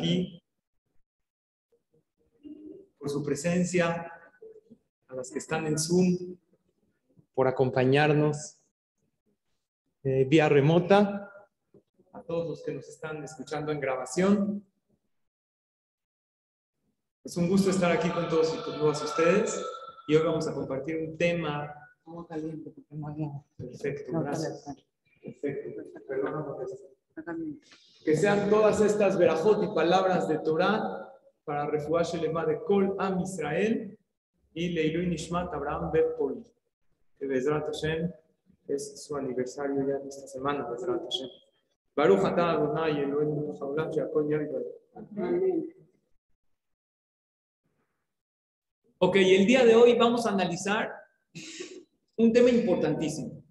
aquí, por su presencia, a las que están en Zoom, por acompañarnos eh, vía remota, a todos los que nos están escuchando en grabación. Es un gusto estar aquí con todos y con todas ustedes y hoy vamos a compartir un tema. Perfecto, gracias. Perfecto, Que sean todas estas verajot y palabras de Torah para refugiar el lema de Kol Am Israel y Leilu Nishmat Abraham Bet Poli. Que Bezrat Hashem es su aniversario ya de esta semana, Bezrat Hashem. Baruch Atah Adonai Melech Haolam She'akol Amén. Ok, el día de hoy vamos a analizar un tema importantísimo.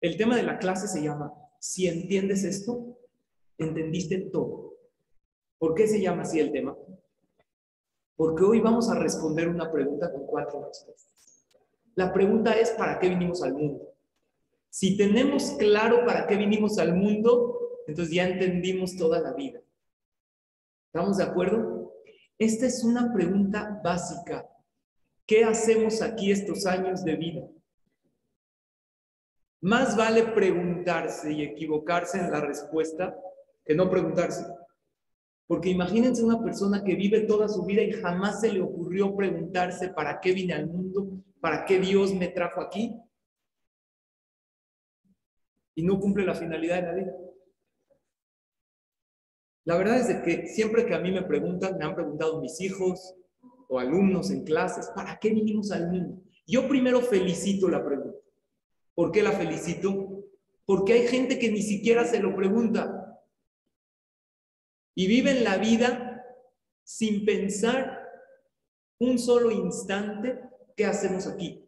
El tema de la clase se llama, si entiendes esto, entendiste todo. ¿Por qué se llama así el tema? Porque hoy vamos a responder una pregunta con cuatro respuestas. La pregunta es, ¿para qué vinimos al mundo? Si tenemos claro para qué vinimos al mundo, entonces ya entendimos toda la vida. ¿Estamos de acuerdo? Esta es una pregunta básica. ¿Qué hacemos aquí estos años de vida? Más vale preguntarse y equivocarse en la respuesta que no preguntarse. Porque imagínense una persona que vive toda su vida y jamás se le ocurrió preguntarse para qué vine al mundo, para qué Dios me trajo aquí. Y no cumple la finalidad de la vida. La verdad es que siempre que a mí me preguntan, me han preguntado mis hijos o alumnos en clases, ¿para qué vinimos al mundo? Yo primero felicito la pregunta. ¿Por qué la felicito? Porque hay gente que ni siquiera se lo pregunta y viven la vida sin pensar un solo instante qué hacemos aquí.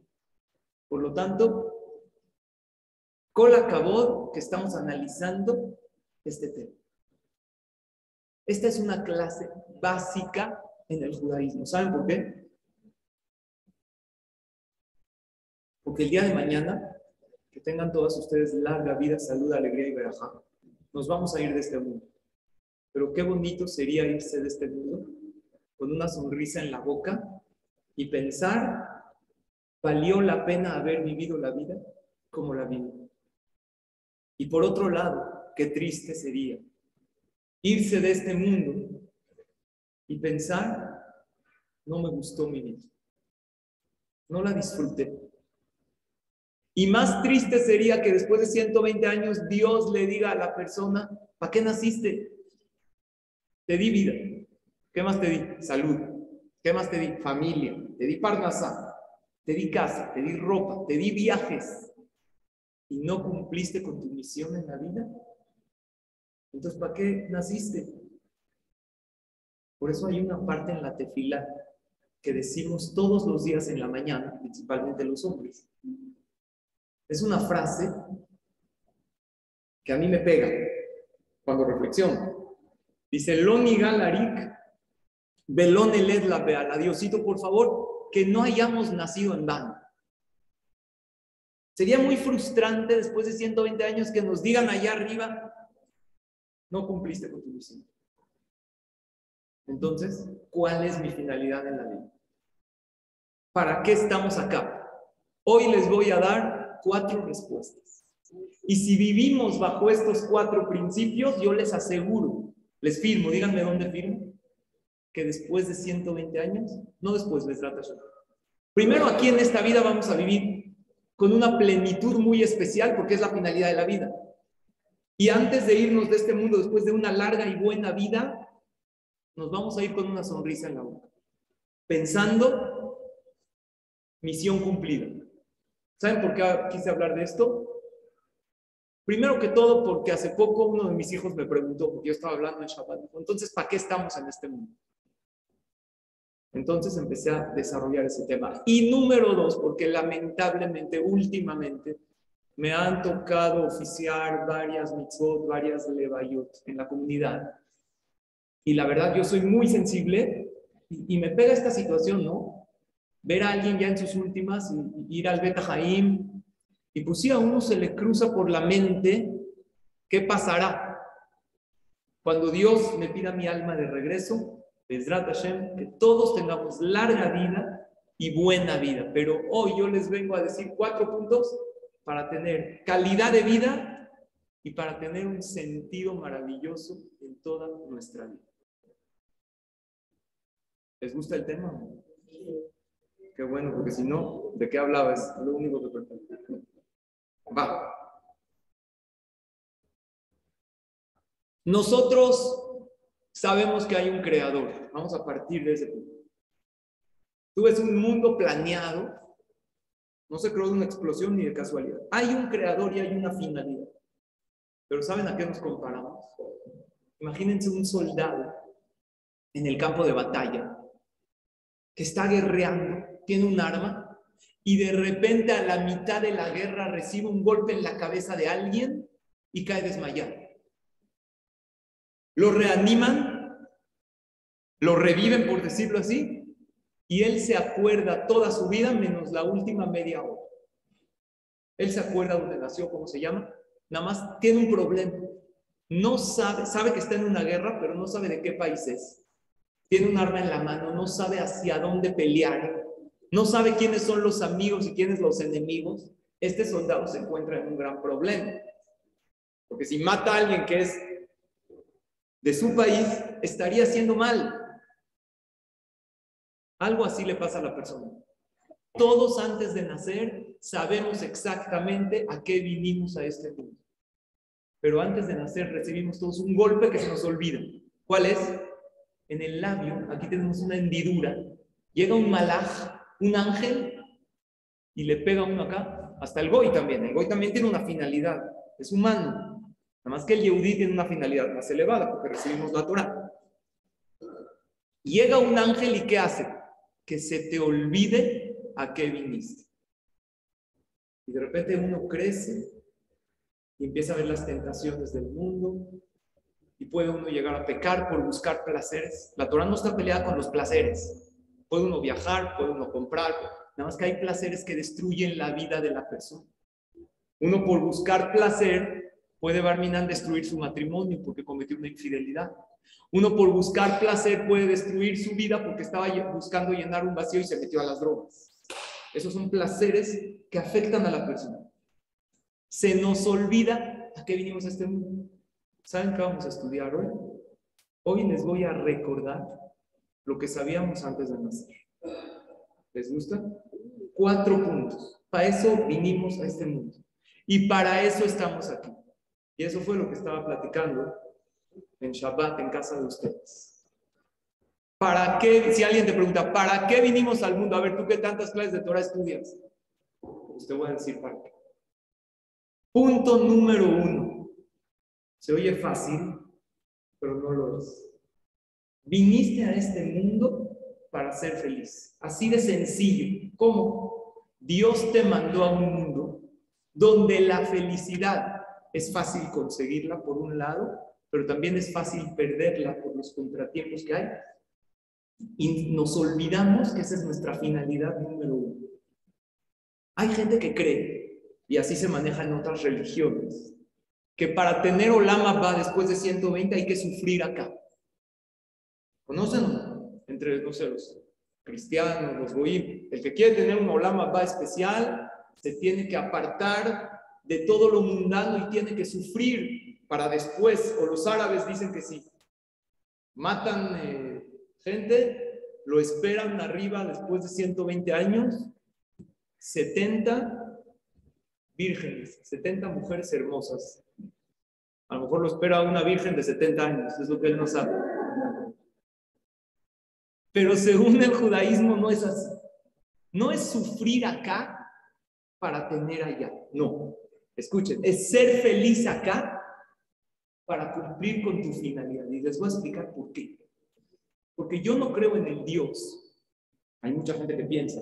Por lo tanto, Col acabó que estamos analizando este tema. Esta es una clase básica en el judaísmo. ¿Saben por qué? Porque el día de mañana, tengan todas ustedes larga vida, salud, alegría y verajá, nos vamos a ir de este mundo. Pero qué bonito sería irse de este mundo con una sonrisa en la boca y pensar, valió la pena haber vivido la vida como la viví. Y por otro lado, qué triste sería irse de este mundo y pensar, no me gustó mi vida, no la disfruté. Y más triste sería que después de 120 años Dios le diga a la persona, ¿para qué naciste? Te di vida. ¿Qué más te di? Salud. ¿Qué más te di? Familia. Te di parnasá. Te di casa. Te di ropa. Te di viajes. ¿Y no cumpliste con tu misión en la vida? Entonces, ¿para qué naciste? Por eso hay una parte en la tefila que decimos todos los días en la mañana, principalmente los hombres. Es una frase que a mí me pega cuando reflexiono. Dice, Loni Galarik, Belón Eled la Beala. Diosito, por favor, que no hayamos nacido en vano. Sería muy frustrante después de 120 años que nos digan allá arriba, no cumpliste con tu misión. Entonces, ¿cuál es mi finalidad en la vida? ¿Para qué estamos acá? Hoy les voy a dar cuatro respuestas. Y si vivimos bajo estos cuatro principios, yo les aseguro, les firmo, díganme dónde firmo, que después de 120 años, no después les trata. Primero aquí en esta vida vamos a vivir con una plenitud muy especial porque es la finalidad de la vida. Y antes de irnos de este mundo, después de una larga y buena vida, nos vamos a ir con una sonrisa en la boca, pensando misión cumplida. ¿Saben por qué quise hablar de esto? Primero que todo, porque hace poco uno de mis hijos me preguntó, porque yo estaba hablando en Shabbat, entonces, ¿para qué estamos en este mundo? Entonces empecé a desarrollar ese tema. Y número dos, porque lamentablemente, últimamente, me han tocado oficiar varias mitzvot, varias levayot en la comunidad. Y la verdad, yo soy muy sensible y, me pega esta situación, ¿no? Ver a alguien ya en sus últimas y, ir al Beta Jaim. Y pues sí, a uno se le cruza por la mente qué pasará. Cuando Dios me pida mi alma de regreso, Hashem, que todos tengamos larga vida y buena vida. Pero hoy yo les vengo a decir cuatro puntos para tener calidad de vida y para tener un sentido maravilloso en toda nuestra vida. ¿Les gusta el tema? Qué bueno, porque si no, ¿de qué hablaba? Es lo único que Va. Nosotros sabemos que hay un creador. Vamos a partir de ese punto. Tú ves un mundo planeado. No se creó de una explosión ni de casualidad. Hay un creador y hay una finalidad. Pero ¿saben a qué nos comparamos? Imagínense un soldado en el campo de batalla que está guerreando, tiene un arma y de repente a la mitad de la guerra recibe un golpe en la cabeza de alguien y cae desmayado. Lo reaniman, lo reviven, por decirlo así, y él se acuerda toda su vida menos la última media hora. Él se acuerda dónde nació, cómo se llama, nada más tiene un problema. No sabe, sabe que está en una guerra, pero no sabe de qué país es. Tiene un arma en la mano, no sabe hacia dónde pelear, no sabe quiénes son los amigos y quiénes los enemigos. Este soldado se encuentra en un gran problema. Porque si mata a alguien que es de su país, estaría haciendo mal. Algo así le pasa a la persona. Todos antes de nacer sabemos exactamente a qué vinimos a este mundo. Pero antes de nacer recibimos todos un golpe que se nos olvida. ¿Cuál es? En el labio, aquí tenemos una hendidura. Llega un malaj, un ángel, y le pega uno acá. Hasta el goy también. El goy también tiene una finalidad. Es humano. Nada más que el Yehudí tiene una finalidad más elevada, porque recibimos la Torah. Llega un ángel y ¿qué hace? Que se te olvide a qué viniste. Y de repente uno crece y empieza a ver las tentaciones del mundo y puede uno llegar a pecar por buscar placeres. La Torah no está peleada con los placeres. Puede uno viajar, puede uno comprar, nada más que hay placeres que destruyen la vida de la persona. Uno por buscar placer Puede Barminan destruir su matrimonio porque cometió una infidelidad. Uno por buscar placer puede destruir su vida porque estaba buscando llenar un vacío y se metió a las drogas. Esos son placeres que afectan a la persona. Se nos olvida a qué vinimos a este mundo. ¿Saben qué vamos a estudiar hoy? Hoy les voy a recordar lo que sabíamos antes de nacer. ¿Les gusta? Cuatro puntos. Para eso vinimos a este mundo. Y para eso estamos aquí. Y eso fue lo que estaba platicando en Shabbat en casa de ustedes. ¿Para qué? Si alguien te pregunta, ¿para qué vinimos al mundo? A ver, ¿tú qué tantas clases de Torah estudias? Pues te voy a decir para qué. Punto número uno. Se oye fácil, pero no lo es. Viniste a este mundo para ser feliz. Así de sencillo. ¿Cómo? Dios te mandó a un mundo donde la felicidad es fácil conseguirla por un lado, pero también es fácil perderla por los contratiempos que hay. Y nos olvidamos que esa es nuestra finalidad número uno. Hay gente que cree, y así se maneja en otras religiones, que para tener Olama va después de 120 hay que sufrir acá. ¿Conocen? Entre, no sé, los cristianos, los goí. El que quiere tener un Olama va especial se tiene que apartar de todo lo mundano y tiene que sufrir para después, o los árabes dicen que sí, matan eh, gente, lo esperan arriba después de 120 años, 70 vírgenes, 70 mujeres hermosas. A lo mejor lo espera una virgen de 70 años, es lo que él no sabe. Pero según el judaísmo no es así. No es sufrir acá para tener allá, no. Escuchen, es ser feliz acá para cumplir con tu finalidad. Y les voy a explicar por qué. Porque yo no creo en el Dios. Hay mucha gente que piensa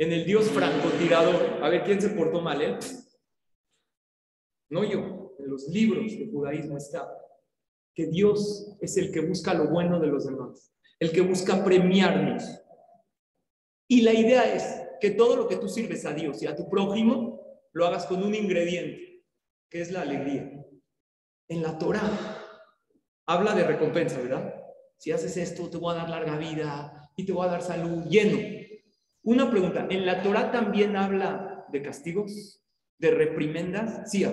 en el Dios francotirador. A ver, ¿quién se portó mal? Eh? No yo. En los libros del judaísmo está que Dios es el que busca lo bueno de los demás, el que busca premiarnos. Y la idea es que todo lo que tú sirves a Dios y a tu prójimo lo hagas con un ingrediente, que es la alegría. En la Torah habla de recompensa, ¿verdad? Si haces esto, te voy a dar larga vida y te voy a dar salud, lleno. Una pregunta, ¿en la Torah también habla de castigos, de reprimendas? Sí.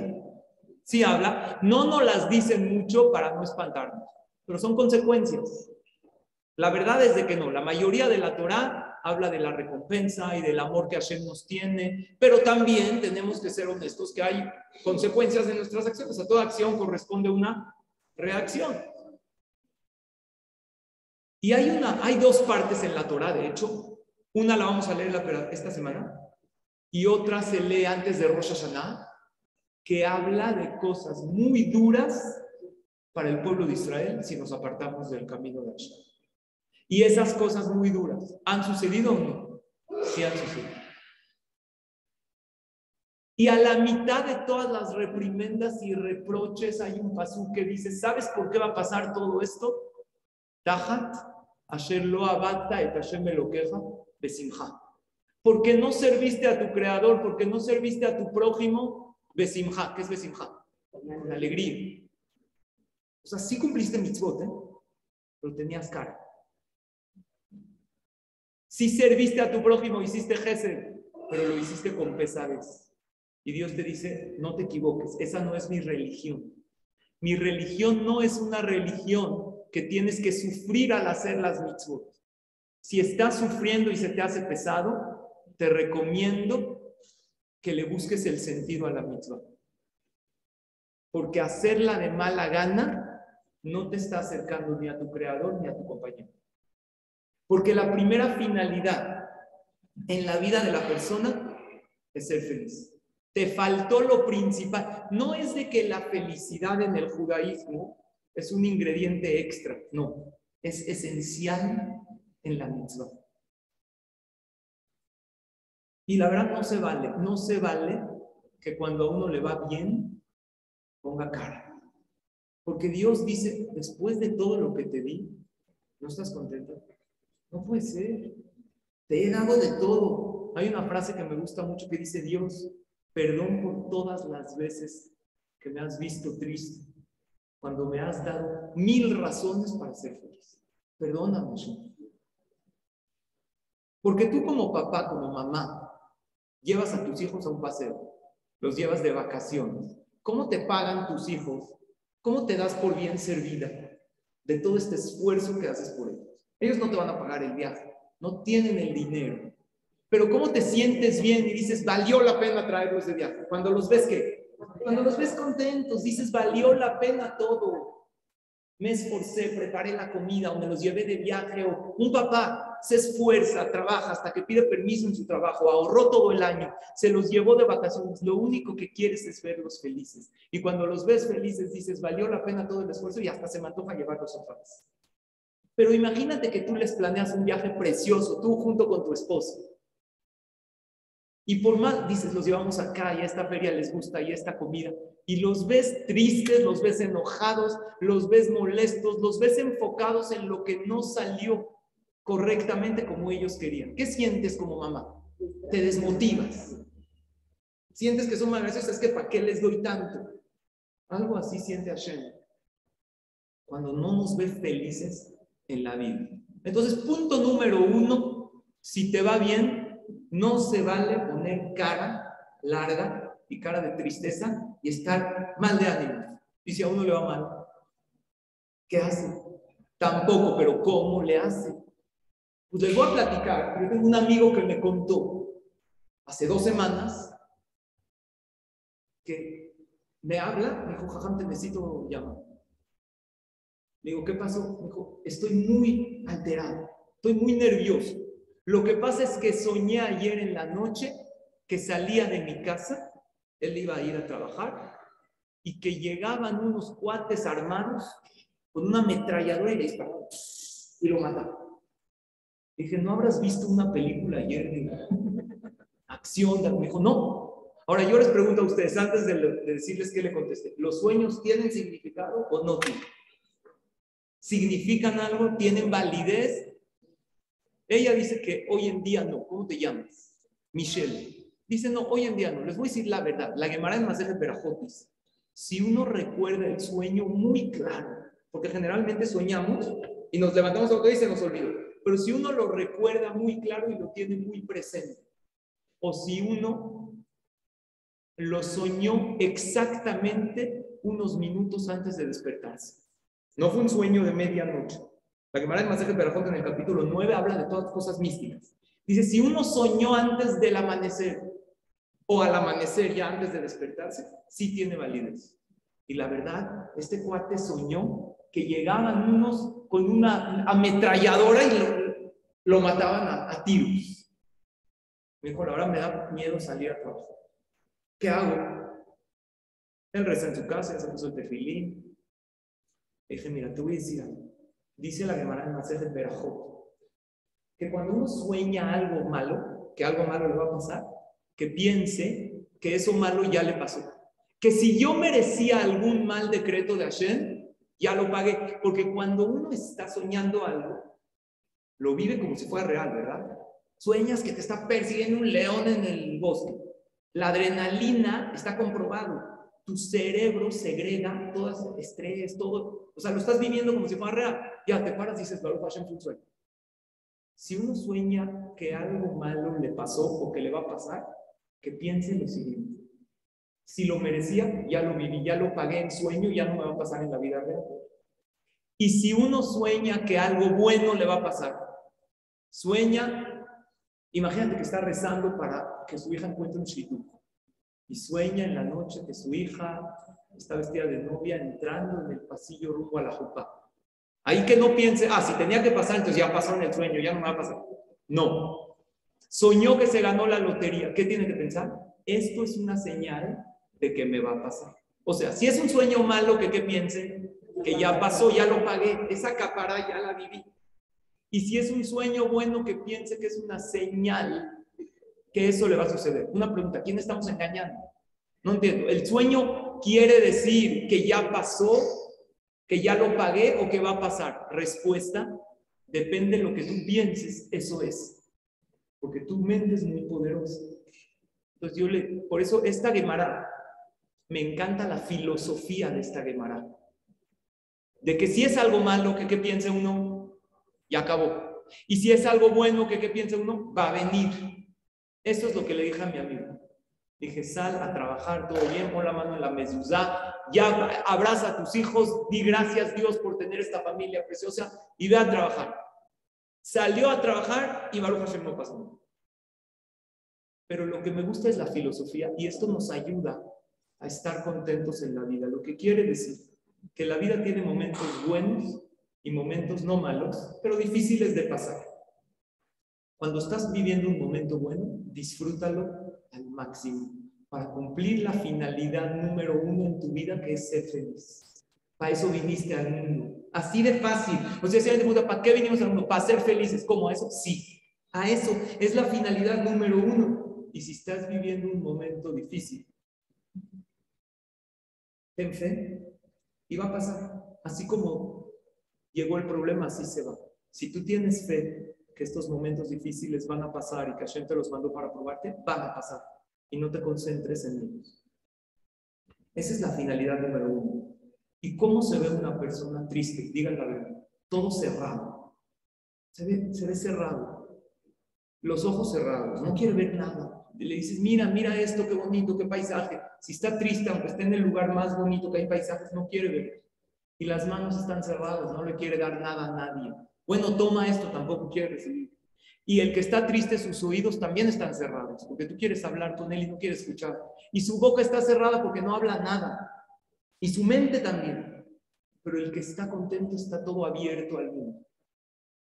Sí habla. No nos las dicen mucho para no espantarnos, pero son consecuencias. La verdad es de que no. La mayoría de la Torah habla de la recompensa y del amor que Hashem nos tiene, pero también tenemos que ser honestos que hay consecuencias de nuestras acciones. A toda acción corresponde una reacción. Y hay, una, hay dos partes en la Torah, de hecho. Una la vamos a leer esta semana y otra se lee antes de Rosh Hashanah, que habla de cosas muy duras para el pueblo de Israel si nos apartamos del camino de Hashem. Y esas cosas muy duras, ¿han sucedido o no? Sí han sucedido. Y a la mitad de todas las reprimendas y reproches hay un pasú que dice, ¿sabes por qué va a pasar todo esto? Tajat, asher lo abata et Hashem me lo queja. Porque no serviste a tu creador, porque no serviste a tu prójimo, besimha. ¿Qué es besimha? La alegría. O sea, sí cumpliste mitzvot, ¿eh? pero tenías cara. Sí serviste a tu prójimo, hiciste gesed, pero lo hiciste con pesares. Y Dios te dice, no te equivoques, esa no es mi religión. Mi religión no es una religión que tienes que sufrir al hacer las mitzvot. Si estás sufriendo y se te hace pesado, te recomiendo que le busques el sentido a la mitzvah. Porque hacerla de mala gana no te está acercando ni a tu creador ni a tu compañero. Porque la primera finalidad en la vida de la persona es ser feliz. Te faltó lo principal. No es de que la felicidad en el judaísmo es un ingrediente extra, no, es esencial en la mitzvah. Y la verdad no se vale, no se vale que cuando a uno le va bien, ponga cara. Porque Dios dice, después de todo lo que te di, ¿no estás contento? No puede ser. Te he dado de todo. Hay una frase que me gusta mucho que dice Dios, Perdón por todas las veces que me has visto triste, cuando me has dado mil razones para ser feliz. Perdóname, Porque tú como papá, como mamá, llevas a tus hijos a un paseo, los llevas de vacaciones. ¿Cómo te pagan tus hijos? ¿Cómo te das por bien servida de todo este esfuerzo que haces por ellos? Ellos no te van a pagar el viaje, no tienen el dinero, pero ¿cómo te sientes bien y dices, valió la pena traerlos de viaje? Cuando los ves que, cuando los ves contentos, dices, valió la pena todo. Me esforcé, preparé la comida o me los llevé de viaje o un papá se esfuerza, trabaja hasta que pide permiso en su trabajo, ahorró todo el año, se los llevó de vacaciones. Lo único que quieres es verlos felices. Y cuando los ves felices, dices, valió la pena todo el esfuerzo y hasta se me antoja llevarlos a paz. Pero imagínate que tú les planeas un viaje precioso, tú junto con tu esposo y por más, dices, los llevamos acá y a esta feria les gusta y esta comida. Y los ves tristes, los ves enojados, los ves molestos, los ves enfocados en lo que no salió correctamente como ellos querían. ¿Qué sientes como mamá? Te desmotivas. Sientes que son más graciosos, es que ¿para qué les doy tanto? Algo así siente Hashem. Cuando no nos ve felices en la vida. Entonces, punto número uno, si te va bien, no se vale poner cara larga y cara de tristeza y estar mal de ánimo. Y si a uno le va mal, ¿qué hace? Tampoco, pero ¿cómo le hace? Pues les voy a platicar. Yo tengo un amigo que me contó hace dos semanas que me habla, me dijo, jajam, te necesito llamar. Le digo, ¿qué pasó? Me dijo, estoy muy alterado, estoy muy nervioso. Lo que pasa es que soñé ayer en la noche que salía de mi casa, él iba a ir a trabajar, y que llegaban unos cuates armados con una ametralladora y le disparaban y lo mataban. Dije, ¿no habrás visto una película ayer de acción? Me dijo, no. Ahora yo les pregunto a ustedes, antes de, de decirles que le contesté, ¿los sueños tienen significado o no tienen? ¿Significan algo? ¿Tienen validez? Ella dice que hoy en día no. ¿Cómo te llamas? Michelle. Dice, no, hoy en día no. Les voy a decir la verdad. La Gemara en Masejet Berajot dice, si uno recuerda el sueño muy claro porque generalmente soñamos y nos levantamos a y se nos olvidó. Pero si uno lo recuerda muy claro y lo tiene muy presente, o si uno lo soñó exactamente unos minutos antes de despertarse. No fue un sueño de medianoche. La Gemara de Masaje Perajot en el capítulo 9 habla de todas cosas místicas. Dice, si uno soñó antes del amanecer o al amanecer ya antes de despertarse, sí tiene validez. Y la verdad, este cuate soñó que llegaban unos con una ametralladora y lo, mataban a, a tiros. Me dijo, ahora me da miedo salir a trabajar. ¿Qué hago? Él reza en su casa, se puso el tefilín. Dije, mira, te voy a decir. Dice la Gemara en de Berajot, que cuando uno sueña algo malo, que algo malo le va a pasar, que piense que eso malo ya le pasó. Que si yo merecía algún mal decreto de Hashem, ya lo pagué. Porque cuando uno está soñando algo, lo vive como si fuera real, ¿verdad? Sueñas que te está persiguiendo un león en el bosque. La adrenalina está comprobado. Tu cerebro segrega todo ese estrés, todo. O sea, lo estás viviendo como si fuera real. Ya te paras y dices, Baruch Hashem fue un sueño. Si uno sueña que algo malo le pasó o que le va a pasar, que piense lo siguiente. Si lo merecía, ya lo viví, ya lo pagué en sueño, ya no me va a pasar en la vida real. Y si uno sueña que algo bueno le va a pasar, sueña, imagínate que está rezando para que su hija encuentre un shidduch. Y sueña en la noche que su hija está vestida de novia entrando en el pasillo rumbo a la jupa. Ahí que no piense, ah, si tenía que pasar, entonces ya pasó en el sueño, ya no me va a pasar. No. Soñó que se ganó la lotería. ¿Qué tiene que pensar? Esto es una señal de que me va a pasar. O sea, si es un sueño malo, que qué piensen, que ya pasó, ya lo pagué, esa capara ya la viví. Y si es un sueño bueno, que piense que es una señal que eso le va a suceder. Una pregunta, ¿quién estamos engañando? No entiendo. ¿El sueño quiere decir que ya pasó, que ya lo pagué o que va a pasar? Respuesta, depende de lo que tú pienses, eso es. Porque tu mente es muy poderosa. Entonces yo le, por eso esta Gemara me encanta la filosofía de esta Gemara. De que si es algo malo, que qué piense uno, ya acabó. Y si es algo bueno, que qué piense uno, va a venir. Eso es lo que le dije a mi amigo. Dije, sal a trabajar, todo bien, pon la mano en la mezuzá, ya abraza a tus hijos, di gracias Dios por tener esta familia preciosa y ve a trabajar. Salió a trabajar y Baruch Hashem no pasó. Pero lo que me gusta es la filosofía y esto nos ayuda a estar contentos en la vida. Lo que quiere decir que la vida tiene momentos buenos y momentos no malos, pero difíciles de pasar. Cuando estás viviendo un momento bueno, disfrútalo al máximo para cumplir la finalidad número uno en tu vida, que es ser feliz. Para eso viniste al mundo. Así de fácil. O sea, si alguien te pregunta, ¿para qué vinimos al mundo? Para ser felices. ¿Cómo a eso? Sí. A eso es la finalidad número uno. Y si estás viviendo un momento difícil, ten fe y va a pasar. Así como llegó el problema, así se va. Si tú tienes fe que estos momentos difíciles van a pasar y que Hashem te los mandó para probarte, van a pasar. Y no te concentres en ellos. Esa es la finalidad número uno. ¿Y cómo se ve una persona triste? Digan la verdad. Todo cerrado. Se ve, se ve cerrado. Los ojos cerrados. No quiere ver nada le dices, mira, mira esto, qué bonito, qué paisaje. Si está triste, aunque esté en el lugar más bonito que hay paisajes, no quiere ver. Y las manos están cerradas, no le quiere dar nada a nadie. Bueno, toma esto, tampoco quiere recibir. Y el que está triste, sus oídos también están cerrados, porque tú quieres hablar con él y no quieres escuchar. Y su boca está cerrada porque no habla nada. Y su mente también. Pero el que está contento está todo abierto al mundo.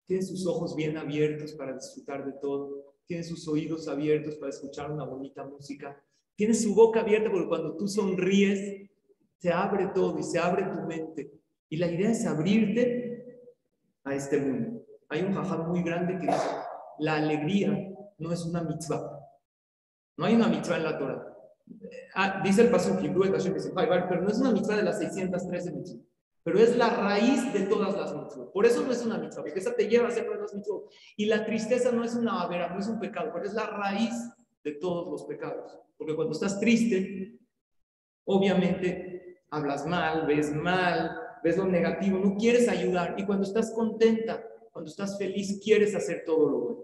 Tiene sus ojos bien abiertos para disfrutar de todo tiene sus oídos abiertos para escuchar una bonita música, tiene su boca abierta porque cuando tú sonríes, se abre todo y se abre tu mente. Y la idea es abrirte a este mundo. Hay un jajam muy grande que dice, la alegría no es una mitzvah. No hay una mitzvah en la Torah. Ah, dice el paso pero no es una mitzvah de las 613 mitzvah pero es la raíz de todas las mitzvot. Por eso no es una mitzvah, porque esa te lleva a hacer las mitzvot. Y la tristeza no es una avera, no es un pecado, pero es la raíz de todos los pecados. Porque cuando estás triste, obviamente hablas mal, ves mal, ves lo negativo, no quieres ayudar. Y cuando estás contenta, cuando estás feliz, quieres hacer todo lo bueno.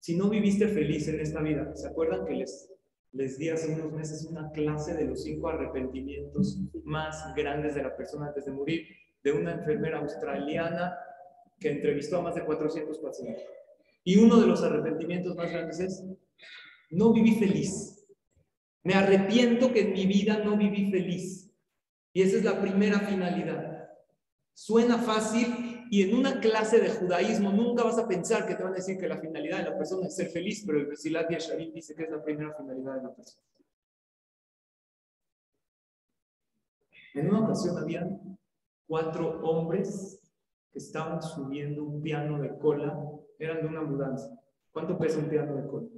Si no viviste feliz en esta vida, ¿se acuerdan que les, les di hace unos meses una clase de los cinco arrepentimientos más grandes de la persona antes de morir? De una enfermera australiana que entrevistó a más de 400 pacientes. Y uno de los arrepentimientos más grandes es, no viví feliz. Me arrepiento que en mi vida no viví feliz. Y esa es la primera finalidad. Suena fácil y en una clase de judaísmo nunca vas a pensar que te van a decir que la finalidad de la persona es ser feliz, pero el Besilat Yasharim dice que es la primera finalidad de la persona. En una ocasión habían cuatro hombres que estaban subiendo un piano de cola, eran de una mudanza. ¿Cuánto pesa un piano de cola?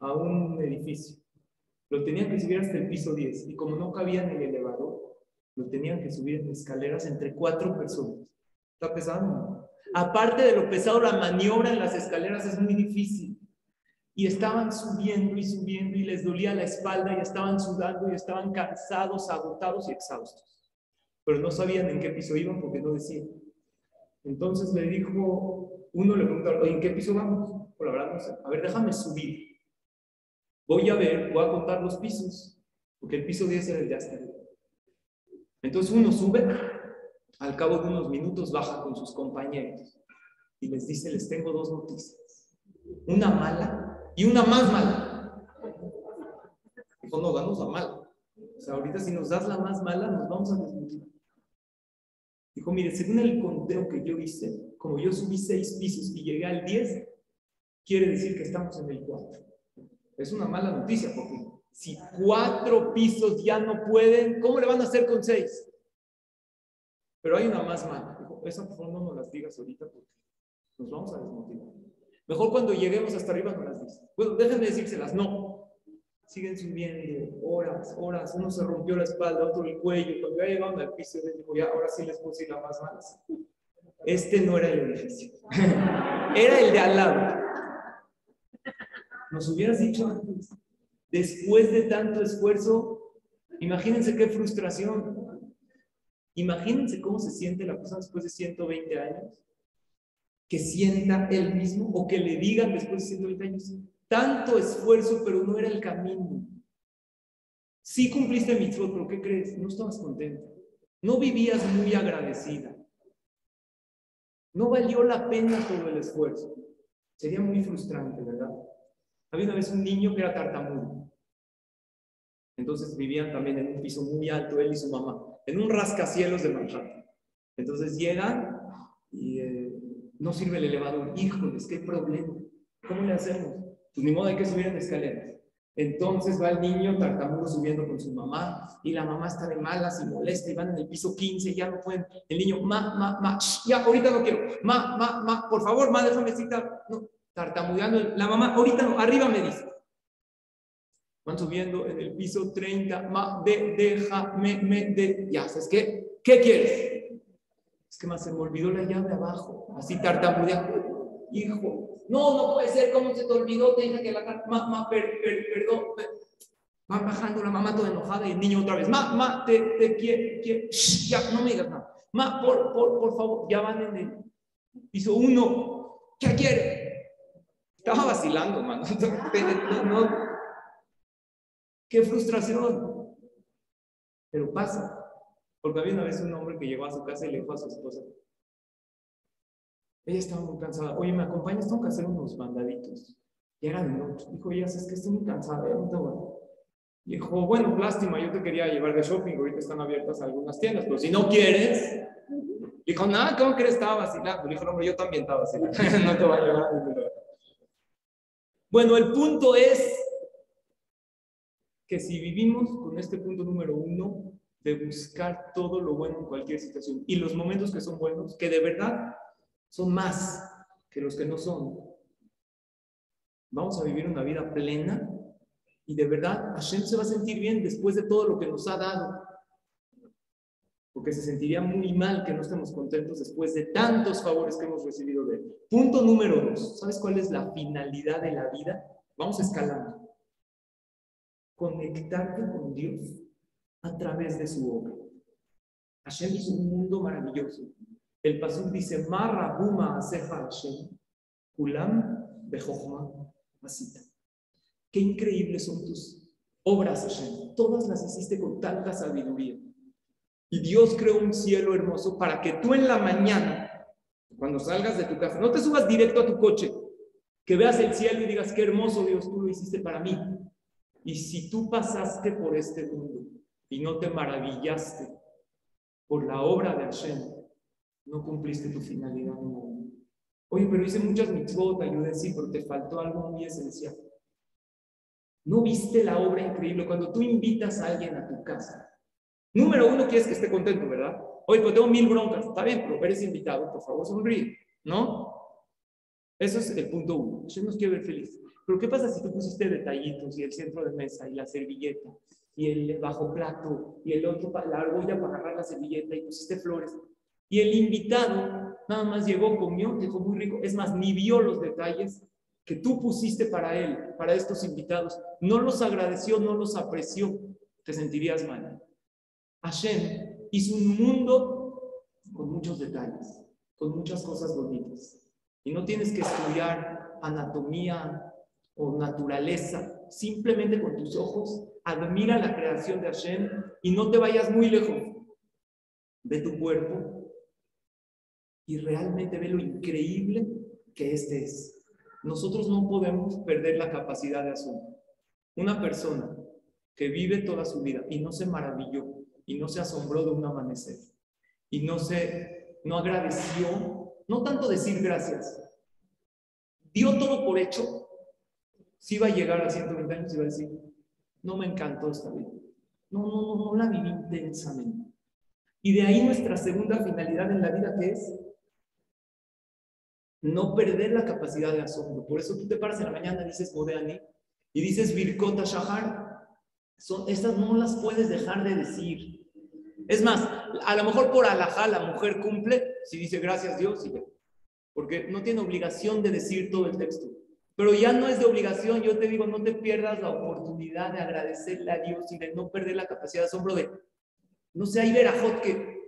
A un edificio. Lo tenían que subir hasta el piso 10 y como no cabían en el elevador, lo tenían que subir en escaleras entre cuatro personas. Está pesado. Aparte de lo pesado, la maniobra en las escaleras es muy difícil. Y estaban subiendo y subiendo y les dolía la espalda y estaban sudando y estaban cansados, agotados y exhaustos. Pero no sabían en qué piso iban porque no decían. Entonces le dijo, uno le preguntó, ¿en qué piso vamos? Por la verdad no sé. A ver, déjame subir. Voy a ver, voy a contar los pisos, porque el piso 10 era el de hasta Entonces uno sube, al cabo de unos minutos baja con sus compañeros y les dice, les tengo dos noticias, una mala y una más mala. Dijo, no, damos la mala. O sea, ahorita si nos das la más mala, nos vamos a desmotivar. Dijo, mire, según el conteo que yo hice, como yo subí seis pisos y llegué al 10, quiere decir que estamos en el 4. Es una mala noticia porque si cuatro pisos ya no pueden, ¿cómo le van a hacer con seis? Pero hay una más mala. Esa por favor no nos las digas ahorita porque nos vamos a desmotivar. Mejor cuando lleguemos hasta arriba no las dices. Bueno, déjenme decírselas, no. Siguen subiendo horas, horas. Uno se rompió la espalda, otro el cuello. Cuando ya llegaron al piso, les dijo, ya, ahora sí les puse la más mala. Este no era el edificio. era el de al lado. Nos hubieras dicho antes, después de tanto esfuerzo, imagínense qué frustración. Imagínense cómo se siente la persona después de 120 años, que sienta él mismo o que le digan después de 120 años, tanto esfuerzo, pero no era el camino. Sí cumpliste mi pero ¿qué crees? No estabas contenta. No vivías muy agradecida. No valió la pena todo el esfuerzo. Sería muy frustrante, ¿verdad? Había una vez un niño que era tartamudo. Entonces vivían también en un piso muy alto, él y su mamá, en un rascacielos de Manhattan. Entonces llegan y eh, no sirve el elevador. Híjoles, qué problema. ¿Cómo le hacemos? Pues ni modo, hay que subir en escaleras. Entonces va el niño tartamudo subiendo con su mamá y la mamá está de malas y molesta y van en el piso 15 y ya no pueden. El niño, ma, ma, ma, ya, ahorita no quiero. Ma, ma, ma, por favor, ma, déjame citar. No, tartamudeando. La mamá, ahorita no, arriba me dice. Van subiendo en el piso 30, ma, de, deja, me, me, de. Ya, ¿sabes qué? ¿Qué quieres? Es que más se me olvidó la llave abajo, así tartamudeando. Hijo, no, no puede ser, ¿cómo se te olvidó? Te que la ma, ma, per, per, perdón. Va bajando la mamá toda enojada y el niño otra vez, ma, ma, te, te quiere, ya, no me digas nada. Ma, por, por, por favor, ya van en el piso uno. ¿Qué quiere? Estaba vacilando, mano. Qué frustración. Pero pasa. Porque había una vez un hombre que llegó a su casa y le dijo a su esposa. Ella estaba muy cansada. Oye, ¿me acompañas? Tengo que hacer unos mandaditos. Y era de noche. Dijo, ya es que estoy muy cansada. Ya no. Dijo, bueno, lástima, yo te quería llevar de shopping. Ahorita están abiertas algunas tiendas. Pero si no quieres... Dijo, nada, ¿cómo crees? Estaba vacilando. Dijo, hombre, yo también estaba vacilando. no te voy a llevar bueno, el punto es que si vivimos con este punto número uno de buscar todo lo bueno en cualquier situación y los momentos que son buenos, que de verdad son más que los que no son, vamos a vivir una vida plena y de verdad Hashem se va a sentir bien después de todo lo que nos ha dado porque se sentiría muy mal que no estemos contentos después de tantos favores que hemos recibido de él. Punto número dos, ¿sabes cuál es la finalidad de la vida? Vamos escalando. Conectarte con Dios a través de su obra. Hashem es un mundo maravilloso. El pasuk dice, Marra Buma Aseja Hashem, Kulam Bejochma Asita. Qué increíbles son tus obras, Hashem. Todas las hiciste con tanta sabiduría. Y Dios creó un cielo hermoso para que tú en la mañana, cuando salgas de tu casa, no te subas directo a tu coche, que veas el cielo y digas, qué hermoso Dios, tú lo hiciste para mí. Y si tú pasaste por este mundo y no te maravillaste por la obra de Hashem, no cumpliste tu finalidad Oye, pero hice muchas mitzvot, ayudé, sí, pero te faltó algo muy esencial. ¿No viste la obra increíble cuando tú invitas a alguien a tu casa? Número uno, quieres que esté contento, ¿verdad? Oye, pues tengo mil broncas. Está bien, pero eres invitado, por favor, sonríe, ¿no? Eso es el punto uno. Yo nos quiere ver feliz. Pero ¿qué pasa si tú pusiste detallitos y el centro de mesa y la servilleta y el bajo plato y el otro, la argolla para agarrar la servilleta y pusiste flores? Y el invitado nada más llegó, comió, dijo muy rico. Es más, ni vio los detalles que tú pusiste para él, para estos invitados. No los agradeció, no los apreció. Te sentirías mal. Hashem hizo un mundo con muchos detalles, con muchas cosas bonitas. Y no tienes que estudiar anatomía o naturaleza. Simplemente con tus ojos admira la creación de Hashem y no te vayas muy lejos. Ve tu cuerpo y realmente ve lo increíble que este es. Nosotros no podemos perder la capacidad de asombro. Una persona que vive toda su vida y no se maravilló y no se asombró de un amanecer y no se no agradeció, no tanto decir gracias, dio todo por hecho, si va a llegar a 120 años y va a decir, no me encantó esta vida. No, no, no, no la viví intensamente. Y de ahí nuestra segunda finalidad en la vida que es no perder la capacidad de asombro. Por eso tú te paras en la mañana dices Modeani y dices Virkota Shahar. Son, estas no las puedes dejar de decir. Es más, a lo mejor por alajá la mujer cumple si dice gracias Dios y porque no tiene obligación de decir todo el texto. Pero ya no es de obligación, yo te digo, no te pierdas la oportunidad de agradecerle a Dios y de no perder la capacidad de asombro de, no sé, hay verajot que,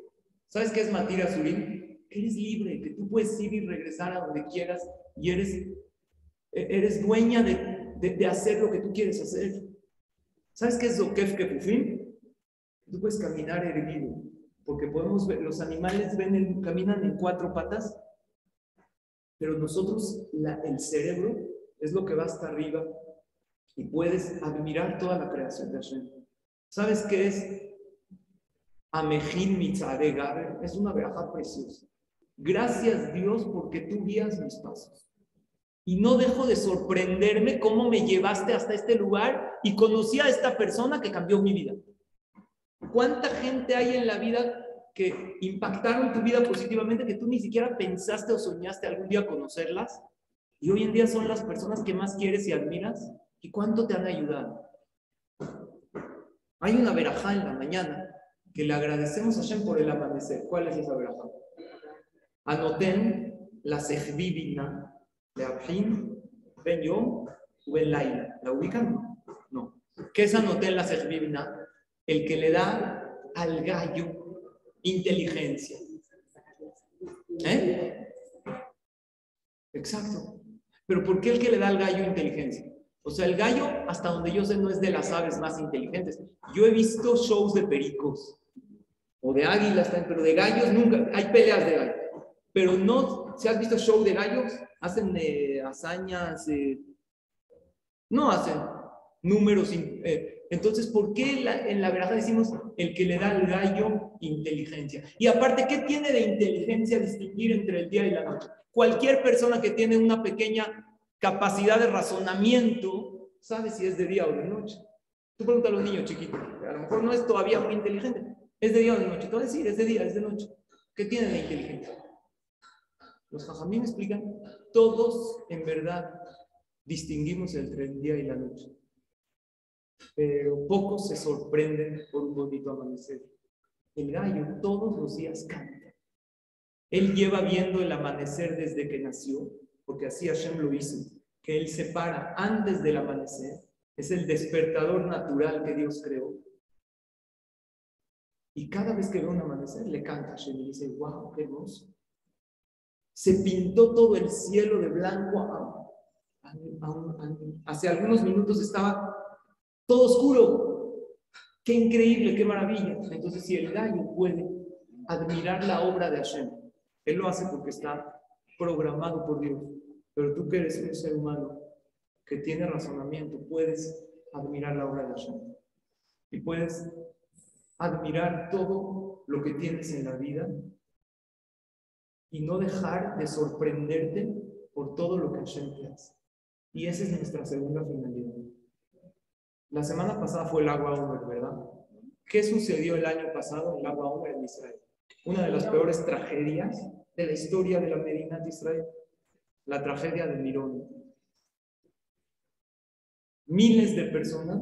¿sabes qué es Matira Surim? Eres libre, que tú puedes ir y regresar a donde quieras y eres, e-, eres dueña de, de, hacer lo que tú quieres hacer. ¿Sabes qué es Zokef? Tú puedes caminar erguido, porque podemos ver, los animales ven caminan en cuatro patas pero nosotros, el cerebro, es lo que va hasta arriba y puedes admirar toda la creación de Hashem. ¿Sabes qué es? Amejin Mitzare. Es una veraja preciosa. Gracias Dios porque tú guías mis pasos. Y no dejo de sorprenderme cómo me llevaste hasta este lugar y conocí a esta persona que cambió mi vida. ¿Cuánta gente hay en la vida que impactaron tu vida positivamente, que tú ni siquiera pensaste o soñaste algún día conocerlas, y hoy en día son las personas que más quieres y admiras, ¿y cuánto te han ayudado? Hay una verajá en la mañana que le agradecemos a Shem por el amanecer. ¿Cuál es esa verajá? Anoten la sejvivina de Abhin, Ben Yom, Laila. ¿La ubican? No. ¿Qué es Anoten la sejvivina? El que le da al gallo inteligencia. ¿Eh? Exacto. Pero ¿por qué el que le da al gallo inteligencia? O sea, el gallo, hasta donde yo sé, no es de las aves más inteligentes. Yo he visto shows de pericos o de águilas, pero de gallos nunca. Hay peleas de gallos. Pero no, si has visto show de gallos, hacen eh, hazañas, eh, no hacen números. Eh, entonces, ¿por qué en la, verdad decimos el que le da al gallo inteligencia? Y aparte, ¿qué tiene de inteligencia distinguir entre el día y la noche? Cualquier persona que tiene una pequeña capacidad de razonamiento sabe si es de día o de noche. Tú preguntas a los niños chiquitos, a lo mejor no es todavía muy inteligente. ¿Es de día o de noche? Tú vas a decir, es de día, es de noche. ¿Qué tiene de inteligencia? Los jajamín explican, todos en verdad distinguimos entre el día y la noche pero pocos se sorprenden por un bonito amanecer. El gallo todos los días canta. Él lleva viendo el amanecer desde que nació, porque así Hashem lo hizo, que él se para antes del amanecer. Es el despertador natural que Dios creó. Y cada vez que ve un amanecer, le canta a Hashem y dice, wow, qué hermoso. Se pintó todo el cielo de blanco. hace algunos minutos estaba todo oscuro. Qué increíble, qué maravilla. Entonces, si el gallo puede admirar la obra de Hashem, él lo hace porque está programado por Dios. Pero tú que eres un ser humano que tiene razonamiento, puedes admirar la obra de Hashem. Y puedes admirar todo lo que tienes en la vida y no dejar de sorprenderte por todo lo que Hashem te hace. Y esa es nuestra segunda finalidad. La semana pasada fue el agua Omer, ¿verdad? ¿Qué sucedió el año pasado en el agua Omer en Israel? Una de las peores tragedias de la historia de la Medina de Israel, la tragedia de Mirón. Miles de personas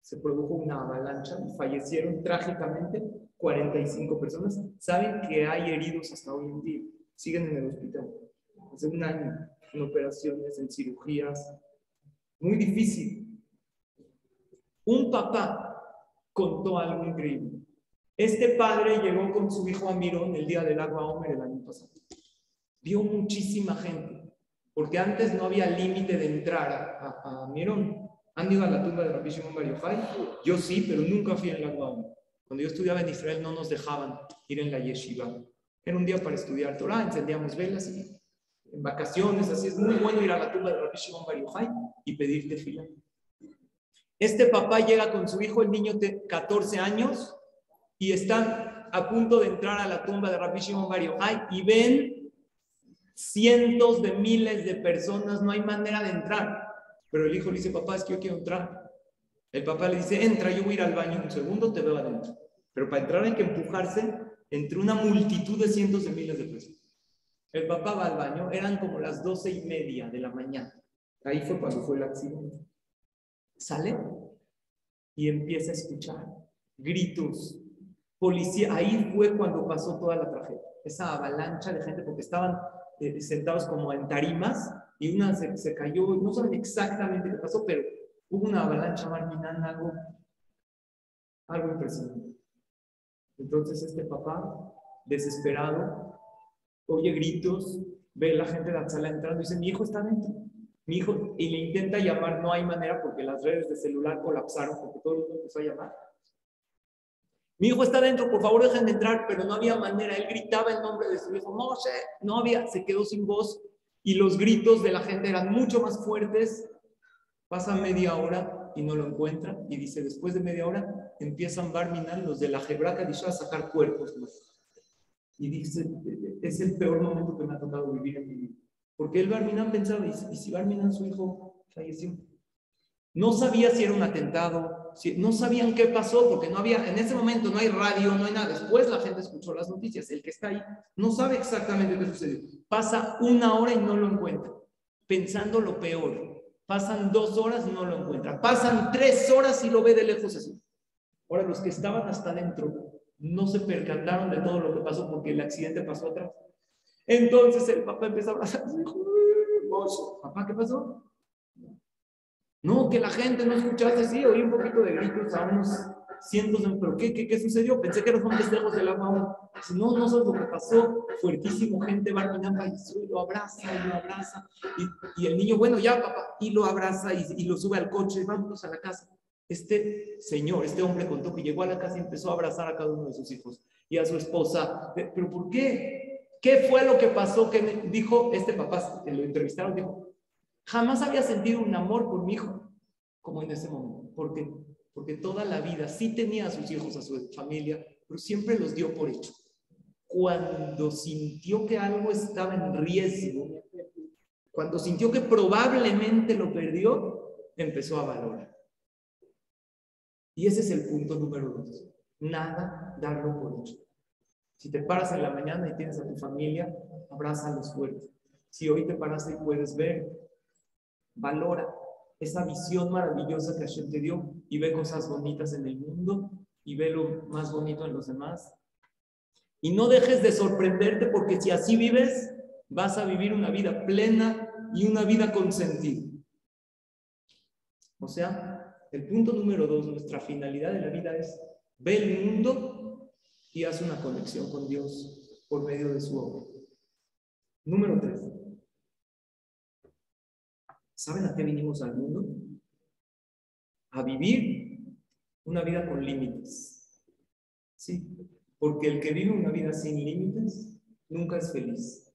se produjo una avalancha, fallecieron trágicamente 45 personas. Saben que hay heridos hasta hoy en día, siguen en el hospital. Hace un año, en operaciones, en cirugías. Muy difícil. Un papá contó algo increíble. Este padre llegó con su hijo a Mirón el día del agua Homer el año pasado. Vio muchísima gente, porque antes no había límite de entrar a, Mirón. ¿Han ido a la tumba de Rabbi Shimon Bar Yo sí, pero nunca fui en la Guam. Cuando yo estudiaba en Israel no nos dejaban ir en la yeshiva. Era un día para estudiar Torah, encendíamos velas y en vacaciones, así es muy bueno ir a la tumba de Rabbi Shimon Bar y pedir tefila. Este papá llega con su hijo, el niño de 14 años, y están a punto de entrar a la tumba de Rabbi Shimon Bar y ven cientos de miles de personas, no hay manera de entrar. Pero el hijo le dice, papá, es que yo quiero entrar. El papá le dice, entra, yo voy a ir al baño un segundo, te veo adentro. Pero para entrar hay que empujarse entre una multitud de cientos de miles de personas. El papá va al baño, eran como las doce y media de la mañana. Ahí fue cuando fue el accidente. Sale y empieza a escuchar gritos, policía. Ahí fue cuando pasó toda la tragedia. Esa avalancha de gente, porque estaban eh, sentados como en tarimas y una se, cayó, no saben exactamente qué pasó, pero hubo una avalancha marginal, algo, algo impresionante. Entonces este papá, desesperado, oye gritos, ve la gente de la sala entrando y dice, mi hijo está dentro. Mi hijo, y le intenta llamar, no hay manera porque las redes de celular colapsaron, porque todo el mundo empezó a llamar. Mi hijo está dentro, por favor dejen de entrar, pero no había manera. Él gritaba el nombre de su hijo, Moshe, no había, se quedó sin voz y los gritos de la gente eran mucho más fuertes. Pasa media hora y no lo encuentra y dice, después de media hora empiezan Barminan, los de la Jebraca, a sacar cuerpos. Y dice, es el peor momento que me ha tocado vivir en mi vida. Porque el Barminan pensaba, ¿y si Barminan su hijo falleció? No sabía si era un atentado, no sabían qué pasó, porque no había, en ese momento no hay radio, no hay nada. Después la gente escuchó las noticias. El que está ahí no sabe exactamente qué sucedió. Pasa una hora y no lo encuentra, pensando lo peor. Pasan dos horas y no lo encuentra. Pasan tres horas y lo ve de lejos así. Ahora, los que estaban hasta adentro no se percataron de todo lo que pasó porque el accidente pasó atrás. Entonces el papá empezó a abrazar a su hijo. Papá, ¿qué pasó? No, que la gente no escuchase, sí, oí un poquito de gritos a unos cientos de... ¿Pero qué, qué, qué sucedió? Pensé que eran festejos del agua. No, no sabes lo que pasó. Fuertísimo, gente va caminando y lo abraza y lo abraza. Y, y, el niño, bueno, ya, papá, y lo abraza y, y lo sube al coche y vámonos a la casa. Este señor, este hombre contó que llegó a la casa y empezó a abrazar a cada uno de sus hijos y a su esposa. ¿Pero por qué? ¿Qué fue lo que pasó? Que dijo este papá, lo entrevistaron, dijo, Jamás había sentido un amor por mi hijo como en ese momento, porque, porque toda la vida sí tenía a sus hijos, a su familia, pero siempre los dio por hecho. Cuando sintió que algo estaba en riesgo, cuando sintió que probablemente lo perdió, empezó a valorar. Y ese es el punto número dos. Nada darlo por hecho. Si te paras en la mañana y tienes a tu familia, los fuerte. Si hoy te paras y puedes ver valora esa visión maravillosa que Hashem te dio y ve cosas bonitas en el mundo y ve lo más bonito en los demás. Y no dejes de sorprenderte porque si así vives, vas a vivir una vida plena y una vida con sentido. O sea, el punto número dos, nuestra finalidad de la vida es ver el mundo y haz una conexión con Dios por medio de su obra. Número tres. ¿Saben a qué vinimos al mundo? A vivir una vida con límites. Sí, porque el que vive una vida sin límites nunca es feliz.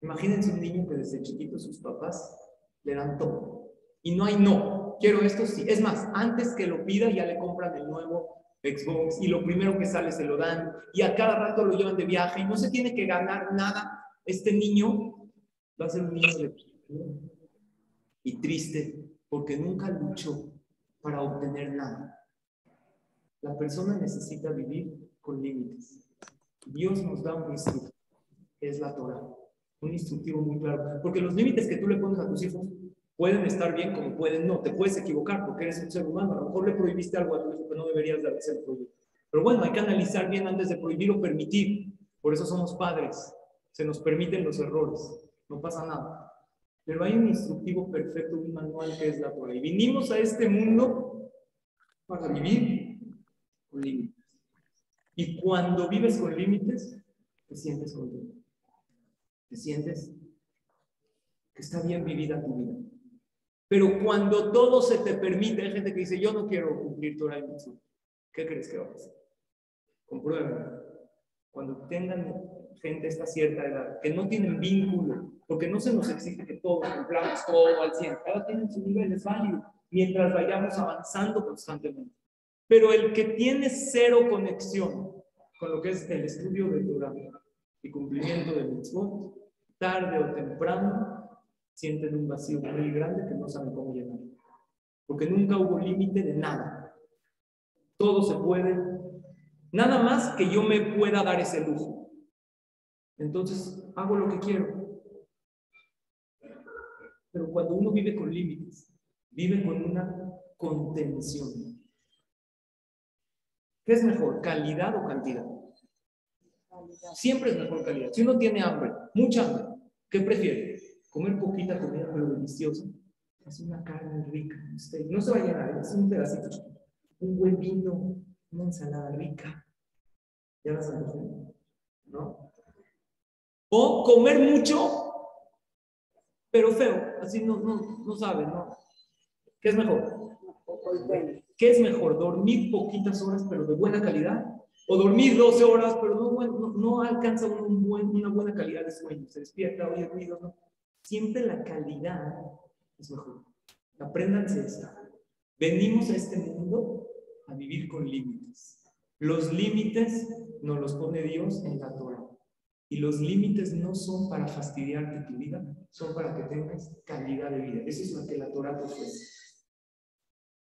Imagínense un niño que desde chiquito sus papás le dan todo. Y no hay no. Quiero esto, sí. Es más, antes que lo pida ya le compran el nuevo Xbox y lo primero que sale se lo dan y a cada rato lo llevan de viaje y no se tiene que ganar nada. Este niño va a ser un niño de... y triste porque nunca luchó para obtener nada. La persona necesita vivir con límites. Dios nos da un instructivo, es la Torah, un instructivo muy claro, porque los límites que tú le pones a tus hijos pueden estar bien como pueden no, te puedes equivocar porque eres un ser humano, a lo mejor le prohibiste algo a tu hijo que no deberías de hacer Pero bueno, hay que analizar bien antes de prohibir o permitir, por eso somos padres, se nos permiten los errores, no pasa nada. Pero hay un instructivo perfecto, un manual que es la Torah. Y vinimos a este mundo para vivir con límites. Y cuando vives con límites, te sientes contento. Te sientes que está bien vivida tu vida. Pero cuando todo se te permite, hay gente que dice, yo no quiero cumplir Torah y Mitzvah. ¿Qué crees que va a pasar? Comprueben. Cuando tengan gente esta cierta edad, que no tienen vínculo, porque no se nos exige que todos cumplamos todo al 100, cada tiene su nivel, es válido, mientras vayamos avanzando constantemente. Pero el que tiene cero conexión con lo que es el estudio de Torah y cumplimiento del mitzvot, tarde o temprano sienten un vacío muy grande que no saben cómo llenar. Porque nunca hubo límite de nada. Todo se puede. Nada más que yo me pueda dar ese lujo. Entonces hago lo que quiero. Pero cuando uno vive con límites, vive con una contención. ¿Qué es mejor, calidad o cantidad? Siempre es mejor calidad. Si uno tiene hambre, mucha hambre, ¿qué prefiere? Comer poquita comida pero deliciosa. Es una carne rica, no se va a llenar, es un pedacito, un buen vino, una ensalada rica. ¿Ya las ¿No? O comer mucho, pero feo, así no, no, no sabe, ¿no? ¿Qué es mejor? ¿Qué es mejor? ¿Dormir poquitas horas pero de buena calidad? ¿O dormir 12 horas pero no, no, alcanza un buen, una buena calidad de sueño? Se despierta, oye ruido, ¿no? Siempre la calidad es mejor. Apréndanse esta. Venimos a este mundo a vivir con límites. Los límites nos los pone Dios en la Torah. Y los límites no son para fastidiarte tu vida, son para que tengas calidad de vida. Eso es lo que la Torah te ofrece.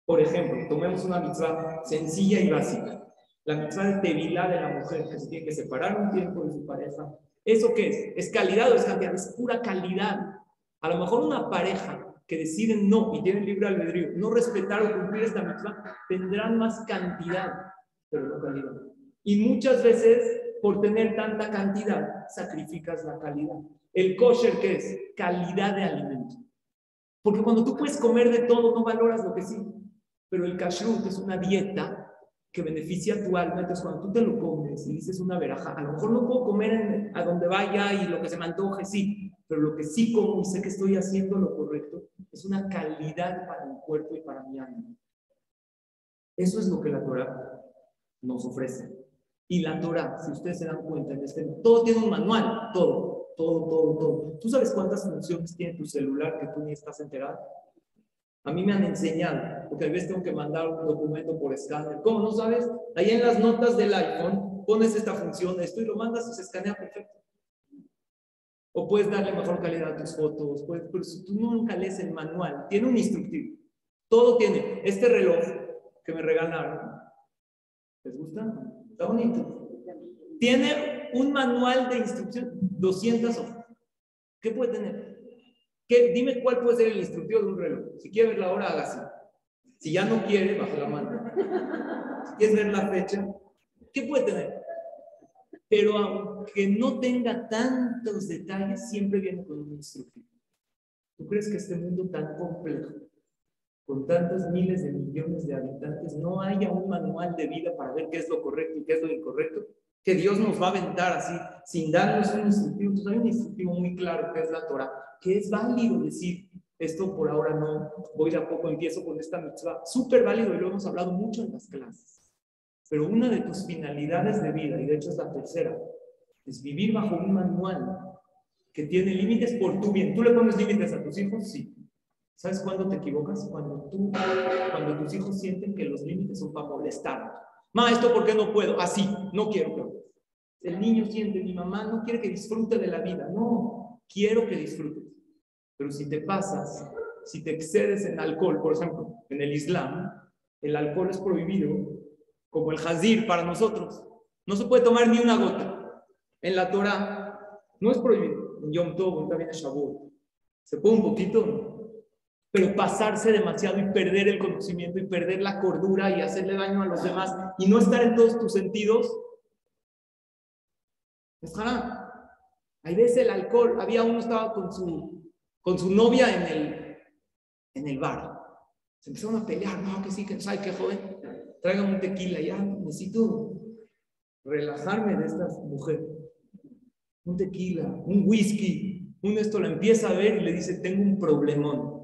Por ejemplo, tomemos una mitzvah sencilla y básica. La mitzvah de tevilá de la mujer que se tiene que separar un tiempo de su pareja. ¿Eso qué es? ¿Es calidad o es cantidad? Es pura calidad. A lo mejor una pareja que decide no y tienen libre albedrío, no respetar o cumplir esta mitzvah, tendrán más cantidad, pero no calidad. Y muchas veces, por tener tanta cantidad, sacrificas la calidad. ¿El kosher qué es? Calidad de alimento. Porque cuando tú puedes comer de todo, no valoras lo que sí. Pero el kashrut es una dieta que beneficia tu alma. Entonces, cuando tú te lo comes y dices una veraja, a lo mejor no puedo comer a donde vaya y lo que se me antoje, sí, pero lo que sí como y sé que estoy haciendo lo correcto es una calidad para mi cuerpo y para mi alma. Eso es lo que la Torah nos ofrece. Y la Torah, si ustedes se dan cuenta, en este, todo tiene un manual, todo, todo, todo, todo. ¿Tú sabes cuántas funciones tiene tu celular que tú ni estás enterado? A mí me han enseñado, porque a veces tengo que mandar un documento por escáner. ¿Cómo no sabes? Ahí en las notas del iPhone pones esta función, esto y lo mandas y se escanea perfecto. O puedes darle mejor calidad a tus fotos, puedes, pero si tú nunca lees el manual, tiene un instructivo. Todo tiene. Este reloj que me regalaron, ¿les gusta? Está bonito. Tiene un manual de instrucción, 200 hojas. ¿Qué puede tener? Dime cuál puede ser el instructivo de un reloj. Si quiere ver la hora, hágase. Si ya no quiere, bajo la mano. Si quieres ver la fecha, ¿qué puede tener? Pero aunque no tenga tantos detalles, siempre viene con un instructivo. ¿Tú crees que este mundo tan complejo, con tantos miles de millones de habitantes, no haya un manual de vida para ver qué es lo correcto y qué es lo incorrecto? que Dios nos va a aventar así, sin darnos un instructivo. Entonces hay un instructivo muy claro que es la Torah, que es válido decir, esto por ahora no, voy de a poco, empiezo con esta mitzvah. Súper válido y lo hemos hablado mucho en las clases. Pero una de tus finalidades de vida, y de hecho es la tercera, es vivir bajo un manual que tiene límites por tu bien. ¿Tú le pones límites a tus hijos? Sí. ¿Sabes cuándo te equivocas? Cuando tú, cuando tus hijos sienten que los límites son para molestar. Ma, ¿esto por qué no puedo? Así, no quiero que El niño siente, mi mamá no quiere que disfrute de la vida. No, quiero que disfrutes. Pero si te pasas, si te excedes en alcohol, por ejemplo, en el Islam, el alcohol es prohibido, como el hazir para nosotros. No se puede tomar ni una gota. En la Torah no es prohibido. En Yom Tov, también es Shavuot. Se puede un poquito, pero pasarse demasiado y perder el conocimiento y perder la cordura y hacerle daño a los demás y no estar en todos tus sentidos, es Hay veces el alcohol, había uno estaba con su, con su novia en el, en el bar. Se empezaron a pelear, no, que sí, que sabe qué joven, tráigame un tequila, ya necesito relajarme de esta mujer. Un tequila, un whisky, uno esto lo empieza a ver y le dice, tengo un problemón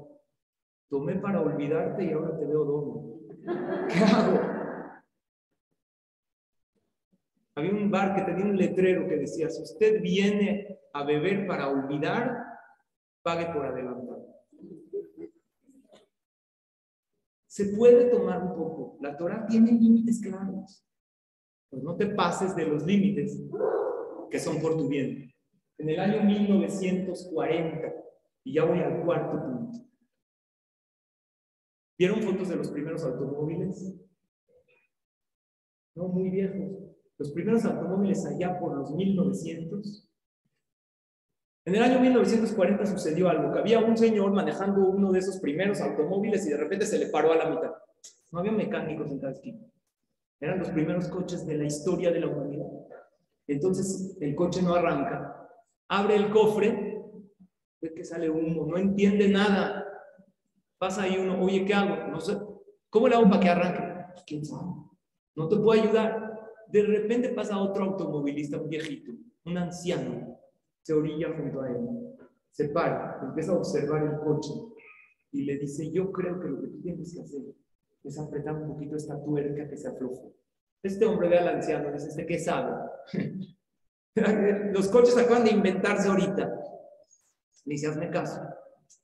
Tomé para olvidarte y ahora te veo doble. ¿Qué hago? Había un bar que tenía un letrero que decía, si usted viene a beber para olvidar, pague por adelantado. Se puede tomar un poco. La Torah tiene límites claros. Pues no te pases de los límites que son por tu bien. En el año 1940, y ya voy al cuarto punto, ¿Vieron fotos de los primeros automóviles? No, muy viejos. Los primeros automóviles allá por los 1900. En el año 1940 sucedió algo, que había un señor manejando uno de esos primeros automóviles y de repente se le paró a la mitad. No había mecánicos en cada esquina. Eran los primeros coches de la historia de la humanidad. Entonces el coche no arranca. Abre el cofre, ve que sale humo, no entiende nada. Pasa ahí uno, oye, ¿qué hago? No sé. ¿Cómo le hago para que arranque? Pues, ¿Quién sabe? No te puedo ayudar. De repente pasa otro automovilista, un viejito, un anciano, se orilla junto a él, se para, empieza a observar el coche y le dice, yo creo que lo que tú tienes que hacer es apretar un poquito esta tuerca que se afloja. Este hombre ve al anciano y dice, ¿este qué sabe? Los coches acaban de inventarse ahorita. Le dice, hazme caso.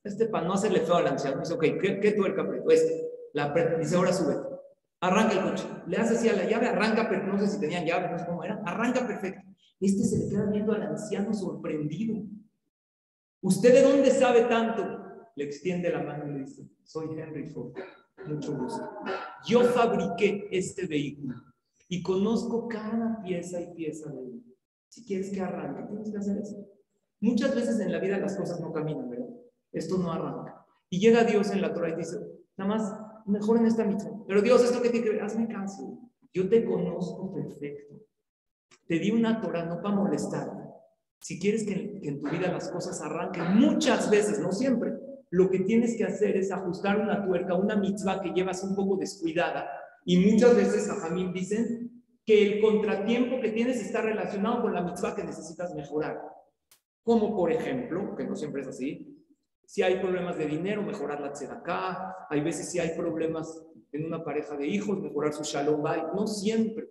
Este para no hacerle feo al anciano, dice, ok, ¿qué, qué tuerca apretó? Este. La dice, ahora sube. Arranca el coche. Le hace así a la llave, arranca, pero no sé si tenían llave, no sé cómo era. Arranca perfecto. Este se le queda viendo al anciano sorprendido. ¿Usted de dónde sabe tanto? Le extiende la mano y le dice, soy Henry Ford. Mucho gusto. Yo fabriqué este vehículo y conozco cada pieza y pieza de él. Si quieres que arranque, tienes que hacer eso. Muchas veces en la vida las cosas no caminan, ¿verdad? esto no arranca. Y llega Dios en la Torah y dice, nada más, mejor en esta misión. Pero Dios, esto que tiene que ver, hazme caso. Yo te conozco perfecto. Te di una Torah no para molestarte. Si quieres que, en tu vida las cosas arranquen, muchas veces, no siempre, lo que tienes que hacer es ajustar una tuerca, una mitzvah que llevas un poco descuidada. Y muchas veces a Jamín dicen que el contratiempo que tienes está relacionado con la mitzvah que necesitas mejorar. Como por ejemplo, que no siempre es así, si hay problemas de dinero, mejorar la tzedakah. Hay veces si hay problemas en una pareja de hijos, mejorar su shalom bay. No siempre,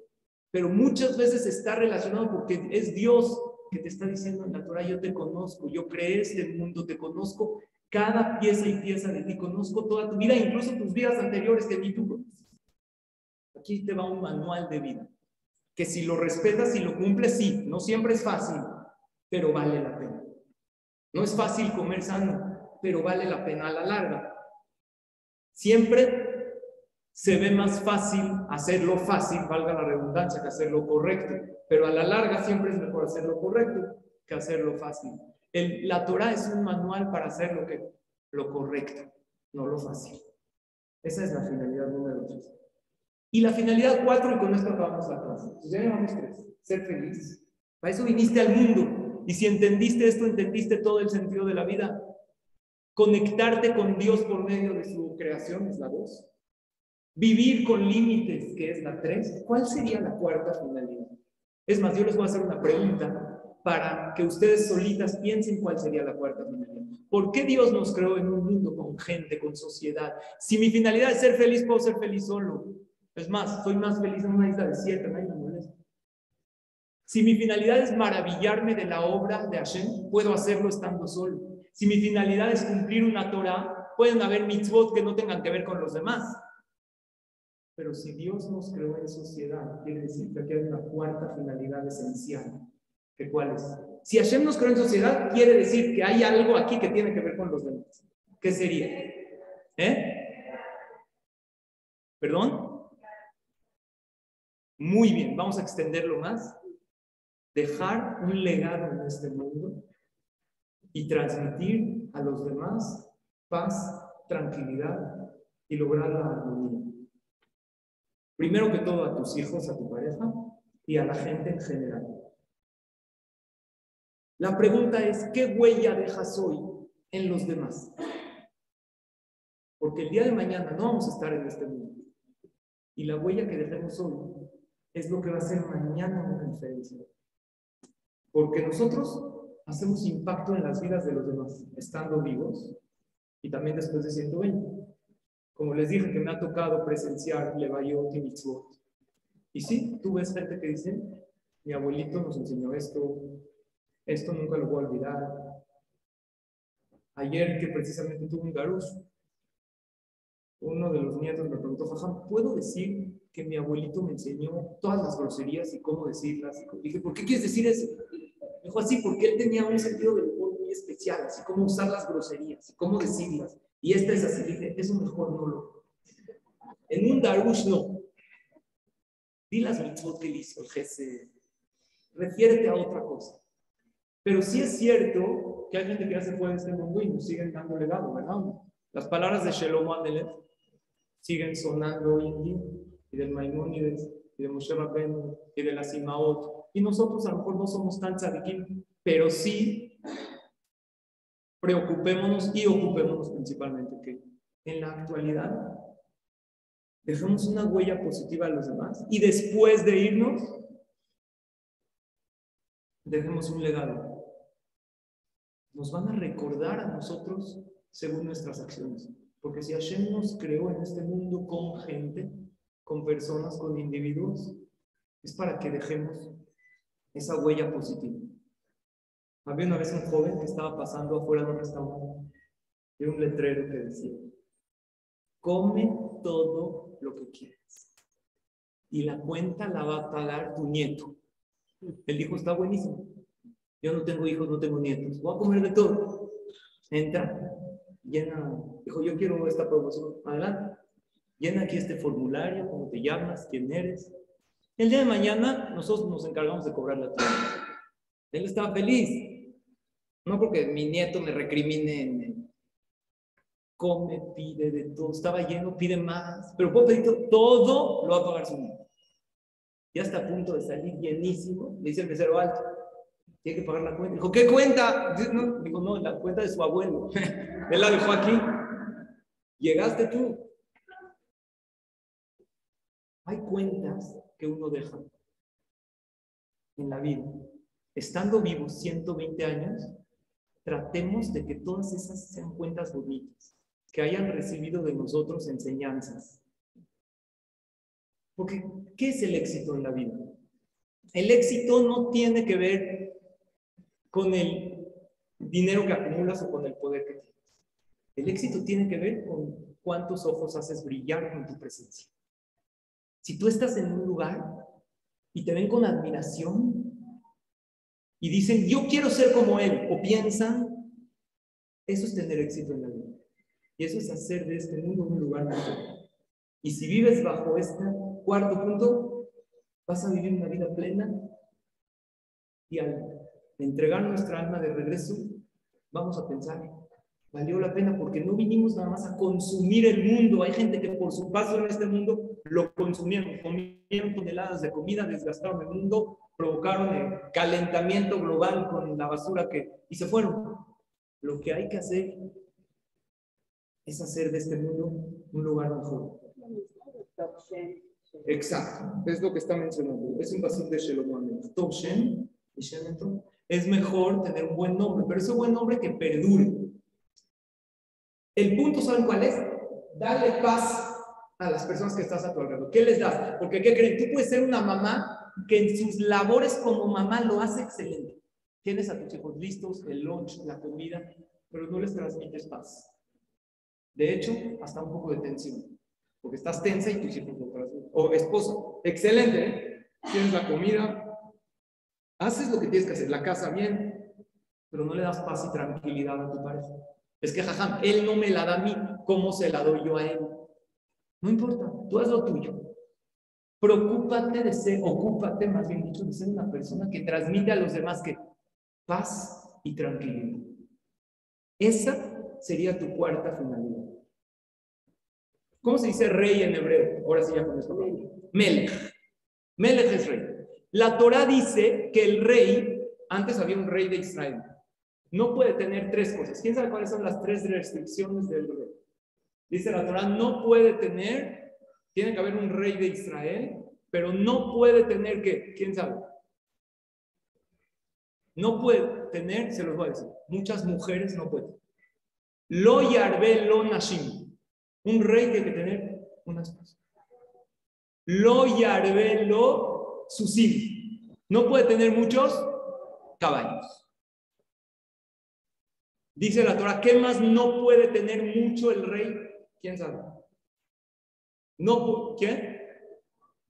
pero muchas veces está relacionado porque es Dios que te está diciendo en la Torah, yo te conozco, yo creé este mundo, te conozco cada pieza y pieza de ti, conozco toda tu vida, incluso tus vidas anteriores que ni tú. Aquí te va un manual de vida, que si lo respetas y lo cumples, sí, no siempre es fácil, pero vale la pena. No es fácil comer sano, pero vale la pena a la larga. Siempre se ve más fácil hacerlo fácil, valga la redundancia, que hacerlo correcto, pero a la larga siempre es mejor hacerlo correcto que hacerlo fácil. El, la Torah es un manual para hacer lo, que, lo correcto, no lo fácil. Esa es la finalidad número tres. Y la finalidad cuatro, y con esto acabamos la clase. ya llevamos tres. Ser feliz. Para eso viniste al mundo. Y si entendiste esto, entendiste todo el sentido de la vida. Conectarte con Dios por medio de su creación es la dos. Vivir con límites, que es la tres. ¿Cuál sería la cuarta finalidad? Es más, yo les voy a hacer una pregunta para que ustedes solitas piensen cuál sería la cuarta finalidad. ¿Por qué Dios nos creó en un mundo con gente, con sociedad? Si mi finalidad es ser feliz, puedo ser feliz solo. Es más, soy más feliz en una isla desierta, nadie me molesta. Si mi finalidad es maravillarme de la obra de Hashem, puedo hacerlo estando solo. Si mi finalidad es cumplir una Torah, pueden haber mitzvot que no tengan que ver con los demás. Pero si Dios nos creó en sociedad, quiere decir que aquí hay una cuarta finalidad esencial. ¿Que cuál es? Si Hashem nos creó en sociedad, quiere decir que hay algo aquí que tiene que ver con los demás. ¿Qué sería? ¿Eh? ¿Perdón? Muy bien, vamos a extenderlo más. Dejar un legado en este mundo y transmitir a los demás paz, tranquilidad y lograr la armonía. Primero que todo a tus hijos, a tu pareja y a la gente en general. La pregunta es, ¿qué huella dejas hoy en los demás? Porque el día de mañana no vamos a estar en este mundo. Y la huella que dejemos hoy es lo que va a ser mañana una diferencia. Porque nosotros hacemos impacto en las vidas de los demás, estando vivos y también después de 120. Como les dije que me ha tocado presenciar Levayot y Mitzvot. Y sí, tú ves gente que dice, mi abuelito nos enseñó esto, esto nunca lo voy a olvidar. Ayer que precisamente tuve un garush, uno de los nietos me preguntó, Jajam, ¿puedo decir que mi abuelito me enseñó todas las groserías y cómo decirlas? Y dije, ¿por qué quieres decir eso? Dijo así, porque él tenía un sentido del humor muy especial, así como usar las groserías, y cómo decirlas. Y esta es así, dije, eso mejor no lo. En un darush no. Di las mitzvot que hizo el jefe. Refiérete a otra cosa. Pero sí es cierto que hay gente que ya se fue de este mundo y nos siguen dando legado, ¿verdad? Las palabras de Shalom Adelef siguen sonando hoy en día, y del Maimónides, y de Moshe Rabbeinu, y de la Simaot. Y nosotros a lo mejor no somos tan tzadikim, pero sí preocupémonos y ocupémonos principalmente que en la actualidad dejemos una huella positiva a los demás y después de irnos dejemos un legado. Nos van a recordar a nosotros según nuestras acciones. Porque si Hashem nos creó en este mundo con gente, con personas, con individuos, es para que dejemos esa huella positiva. Había una vez un joven que estaba pasando afuera de un restaurante y un letrero que decía, come todo lo que quieras y la cuenta la va a pagar tu nieto. El hijo está buenísimo. Yo no tengo hijos, no tengo nietos. Voy a comer de todo. Entra, llena, dijo, yo quiero esta promoción. Adelante. Llena aquí este formulario, cómo te llamas, quién eres. El día de mañana nosotros nos encargamos de cobrar la tienda. Él estaba feliz. No porque mi nieto me recrimine, come, pide de todo. Estaba lleno, pide más. Pero puedo pedir todo, lo va a pagar su nieto. Ya está a punto de salir llenísimo. Le dice el mesero alto tiene que pagar la cuenta. Dijo, ¿qué cuenta? No, no, la cuenta de su abuelo. Él la dejó aquí. Llegaste tú. Hay cuentas que uno deja en la vida. Estando vivos 120 años, tratemos de que todas esas sean cuentas bonitas, que hayan recibido de nosotros enseñanzas. Porque, ¿qué es el éxito en la vida? El éxito no tiene que ver con el dinero que acumulas o con el poder que tienes. El éxito tiene que ver con cuántos ojos haces brillar con tu presencia. Si tú estás en un lugar y te ven con admiración y dicen, yo quiero ser como él, o piensan, eso es tener éxito en la vida. Y eso es hacer de este mundo un lugar mejor. Y si vives bajo este cuarto punto, vas a vivir una vida plena y al entregar nuestra alma de regreso, vamos a pensar, valió la pena porque no vinimos nada más a consumir el mundo. Hay gente que por su paso en este mundo lo consumieron, comieron toneladas de comida, desgastaron el mundo, provocaron el calentamiento global con la basura que y se fueron. Lo que hay que hacer es hacer de este mundo un lugar mejor. Exacto, es lo que está mencionando. Es un paso de Shelomo Toshen y Es mejor tener un buen nombre, pero ese buen nombre que perdure. El punto, ¿saben cuál es? Darle paz a las personas que estás a tu alrededor. ¿Qué les das? Porque, ¿qué creen? Tú puedes ser una mamá que en sus labores como mamá lo hace excelente. Tienes a tus hijos listos, el lunch, la comida, pero no les transmites paz. De hecho, hasta un poco de tensión, porque estás tensa y tus hijos lo transmiten. O esposo, excelente, ¿eh? Tienes la comida, haces lo que tienes que hacer, la casa bien, pero no le das paz y tranquilidad a tu pareja. Es que, jajam, él no me la da a mí, ¿cómo se la doy yo a él? No importa, tú haz lo tuyo. Preocúpate de ser, ocúpate más bien dicho, de ser una persona que transmite a los demás que paz y tranquilidad. Esa sería tu cuarta finalidad. ¿Cómo se dice rey en hebreo? Ahora sí ya con esto. Melech. Melech es rey. La Torah dice que el rey, antes había un rey de Israel, no puede tener tres cosas. ¿Quién sabe cuáles son las tres restricciones del rey? Dice la Torah, no puede tener, tiene que haber un rey de Israel, pero no puede tener que, ¿quién sabe? No puede tener, se los voy a decir, muchas mujeres no pueden. Lo yarbe lo nashim. Un rey tiene que tener una esposa. Lo yarbe lo susim. No puede tener muchos caballos. Dice la Torah, ¿qué más no puede tener mucho el rey? ¿Quién sabe? No, ¿quién?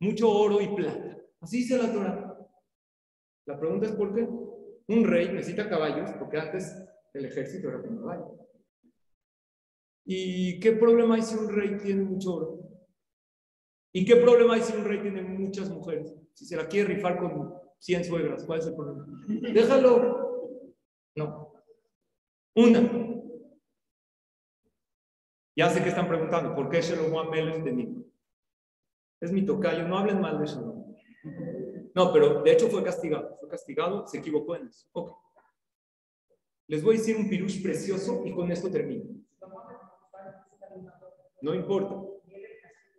Mucho oro y plata. Así dice la Torah. La pregunta es ¿por qué? Un rey necesita caballos porque antes el ejército era con caballo. ¿Y qué problema hay si un rey tiene mucho oro? ¿Y qué problema hay si un rey tiene muchas mujeres? Si se la quiere rifar con 100 suegras, ¿cuál es el problema? Déjalo. No. Una. Ya sé que están preguntando, ¿por qué Shalom Amelech de mí? Es mi tocayo, no hablen mal de Shalom. No, pero de hecho fue castigado. Fue castigado, se equivocó en eso. Ok. Les voy a decir un pirush precioso y con esto termino. No importa.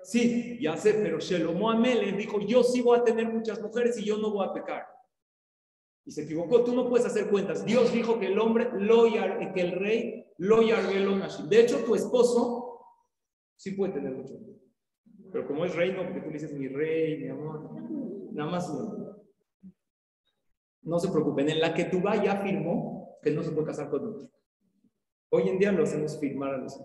Sí, ya sé, pero Shelomo Amelech dijo, yo sí voy a tener muchas mujeres y yo no voy a pecar. Y se equivocó, tú no puedes hacer cuentas. Dios dijo que el hombre, lo que el rey, lo De hecho, tu esposo sí puede tener mucho. Pero como es rey, no, porque tú le dices mi rey, mi amor. Nada más uno. No se preocupen, en la que tú ya firmó que no se puede casar con otro. Hoy en día lo hacemos firmar a los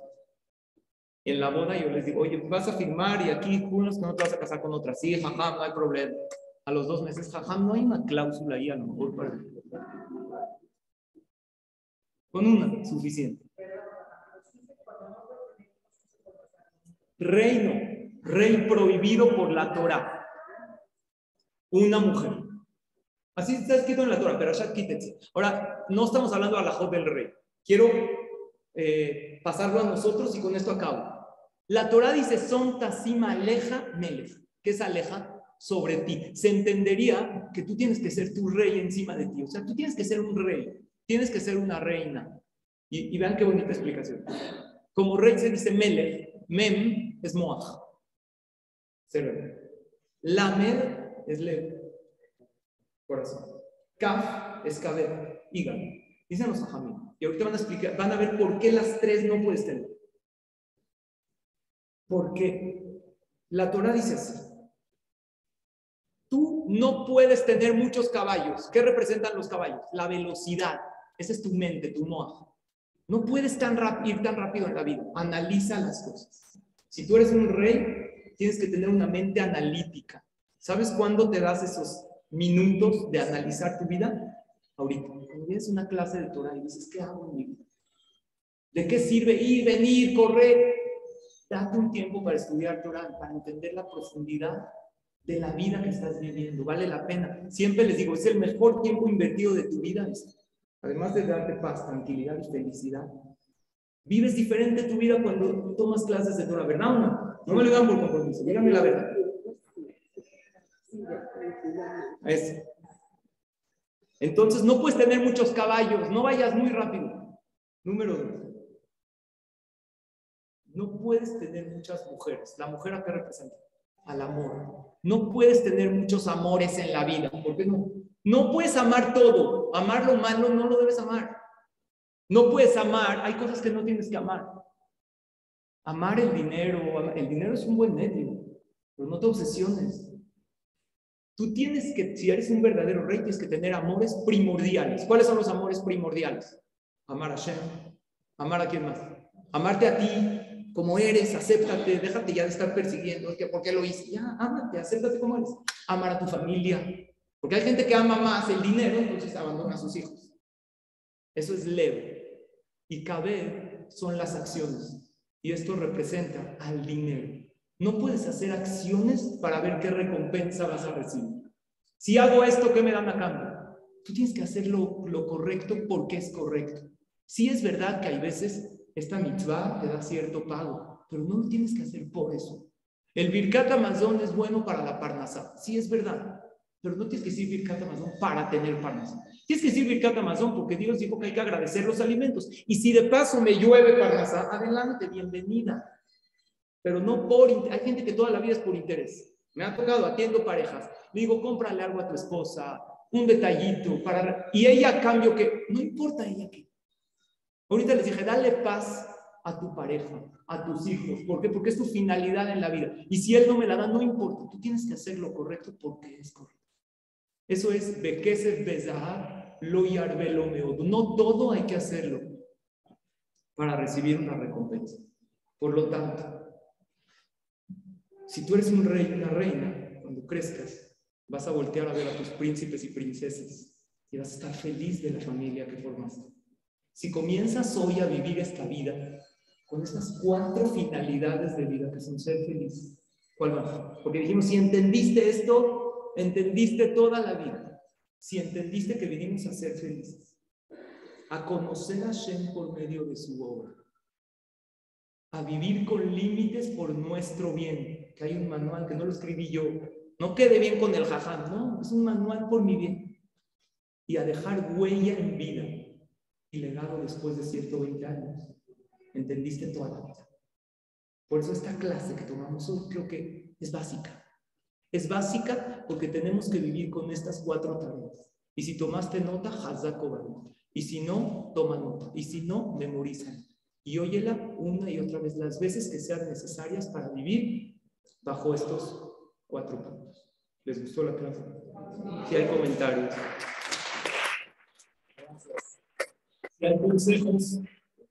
En la boda yo les digo, oye, vas a firmar y aquí unos que no te vas a casar con otra. Sí, jajam, no hay problema. A los dos meses, jajam, no hay una cláusula ahí a lo mejor para... Con una, suficiente. Reino, rey prohibido por la Torah una mujer. Así está escrito en la Torah, pero ya quítense. Ahora, no estamos hablando a la joven del rey. Quiero eh, pasarlo a nosotros y con esto acabo. La Torah dice, son tasima aleja melech. ¿Qué es aleja? Sobre ti. Se entendería que tú tienes que ser tu rey encima de ti. O sea, tú tienes que ser un rey. Tienes que ser una reina. Y, vean qué bonita explicación. Como rey se dice melech. Mem es moaj. Lamed es leve, corazón. Kaf es cabeza, hígado. Dicen los ajamín. Y ahorita van a explicar, van a ver por qué las tres no puedes tener. Porque la Torah dice así. No puedes tener muchos caballos. ¿Qué representan los caballos? La velocidad. Esa es tu mente, tu moja. No puedes ir tan rápido en la vida. Analiza las cosas. Si tú eres un rey, tienes que tener una mente analítica. ¿Sabes cuándo te das esos minutos de analizar tu vida? Ahorita. Cuando una clase de Torah y dices, ¿qué hago en mi vida? ¿De qué sirve ir, venir, correr? Date un tiempo para estudiar Torah, para entender la profundidad de la vida que estás viviendo. Vale la pena. Siempre les digo, es el mejor tiempo invertido de tu vida. Además de darte paz, tranquilidad y felicidad. Vives diferente tu vida cuando tomas clases de Torah, ¿verdad no? Me lo dan por compromiso, díganme la verdad. Entonces no puedes tener muchos caballos, no vayas muy rápido. Número dos. No puedes tener muchas mujeres. ¿La mujer a qué representa? Al amor. No puedes tener muchos amores en la vida. ¿Por qué no? No puedes amar todo. Amar lo malo no lo debes amar. No puedes amar. Hay cosas que no tienes que amar. Amar el dinero. El dinero es un buen medio. Pero no te obsesiones. Tú tienes que, si eres un verdadero rey, tienes que tener amores primordiales. ¿Cuáles son los amores primordiales? Amar a Shem. Amar a quién más. Amarte a ti como eres, acéptate, déjate ya de estar persiguiendo, por qué lo hice. Ya, ámate, acéptate como eres. Amar a tu familia. Porque hay gente que ama más el dinero, entonces abandona a sus hijos. Eso es leve. Y cabe son las acciones. Y esto representa al dinero. No puedes hacer acciones para ver qué recompensa vas a recibir. Si hago esto, ¿qué me dan a cambio? Tú tienes que hacer lo, lo correcto porque es correcto. Sí es verdad que hay veces esta mitzvah te da cierto pago, pero no lo tienes que hacer por eso. El Birkat Amazon es bueno para la parnasa, sí es verdad, pero no tienes que decir Birkat Amazon para tener parnasa. Tienes que decir Birkat Amazon porque Dios dijo que hay que agradecer los alimentos. Y si de paso me llueve parnasa, adelante, bienvenida. Pero no por hay gente que toda la vida es por interés. Me ha tocado, atiendo parejas. Le digo, cómprale algo a tu esposa, un detallito, para... y ella a cambio que, no importa ella qué. Ahorita les dije, dale paz a tu pareja, a tus hijos. ¿Por qué? Porque es tu finalidad en la vida. Y si él no me la da, no importa. Tú tienes que hacer lo correcto porque es correcto. Eso es Bekesef Bezahar, lo No todo hay que hacerlo para recibir una recompensa. Por lo tanto, si tú eres un rey, una reina, cuando crezcas, vas a voltear a ver a tus príncipes y princesas y vas a estar feliz de la familia que formaste. Si comienzas hoy a vivir esta vida con estas cuatro finalidades de vida que son ser feliz, ¿cuál va? Porque dijimos, si entendiste esto, entendiste toda la vida. Si entendiste que vinimos a ser felices, a conocer a Shem por medio de su obra, a vivir con límites por nuestro bien, que hay un manual que no lo escribí yo, no quede bien con el jajam, no, es un manual por mi bien, y a dejar huella en vida y legado después de 120 años. Entendiste toda la vida. Por eso esta clase que tomamos hoy creo que es básica. Es básica porque tenemos que vivir con estas cuatro tareas. Y si tomaste nota, Hazako Y si no, toma nota. Y si no, memoriza. Y óyela una y otra vez las veces que sean necesarias para vivir bajo estos cuatro puntos. ¿Les gustó la clase? Si hay comentarios. Si hay consejos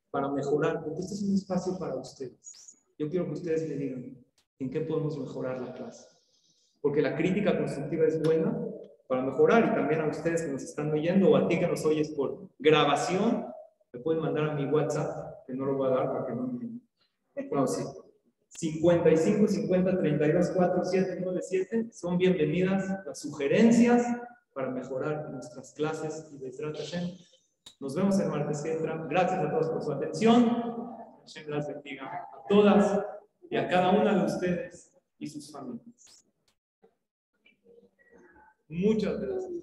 para mejorar, porque este es un espacio para ustedes. Yo quiero que ustedes me digan en qué podemos mejorar la clase. Porque la crítica constructiva es buena para mejorar y también a ustedes que nos están oyendo o a ti que nos oyes por grabación, me pueden mandar a mi WhatsApp, que no lo voy a dar porque no me... Bueno, sí. 55 50 32 4 7 9 7 son bienvenidas las sugerencias para mejorar nuestras clases y de nos vemos el martes que entra. Gracias a todos por su atención. Hashem las bendiga a todas y a cada una de ustedes y sus familias. Muchas gracias.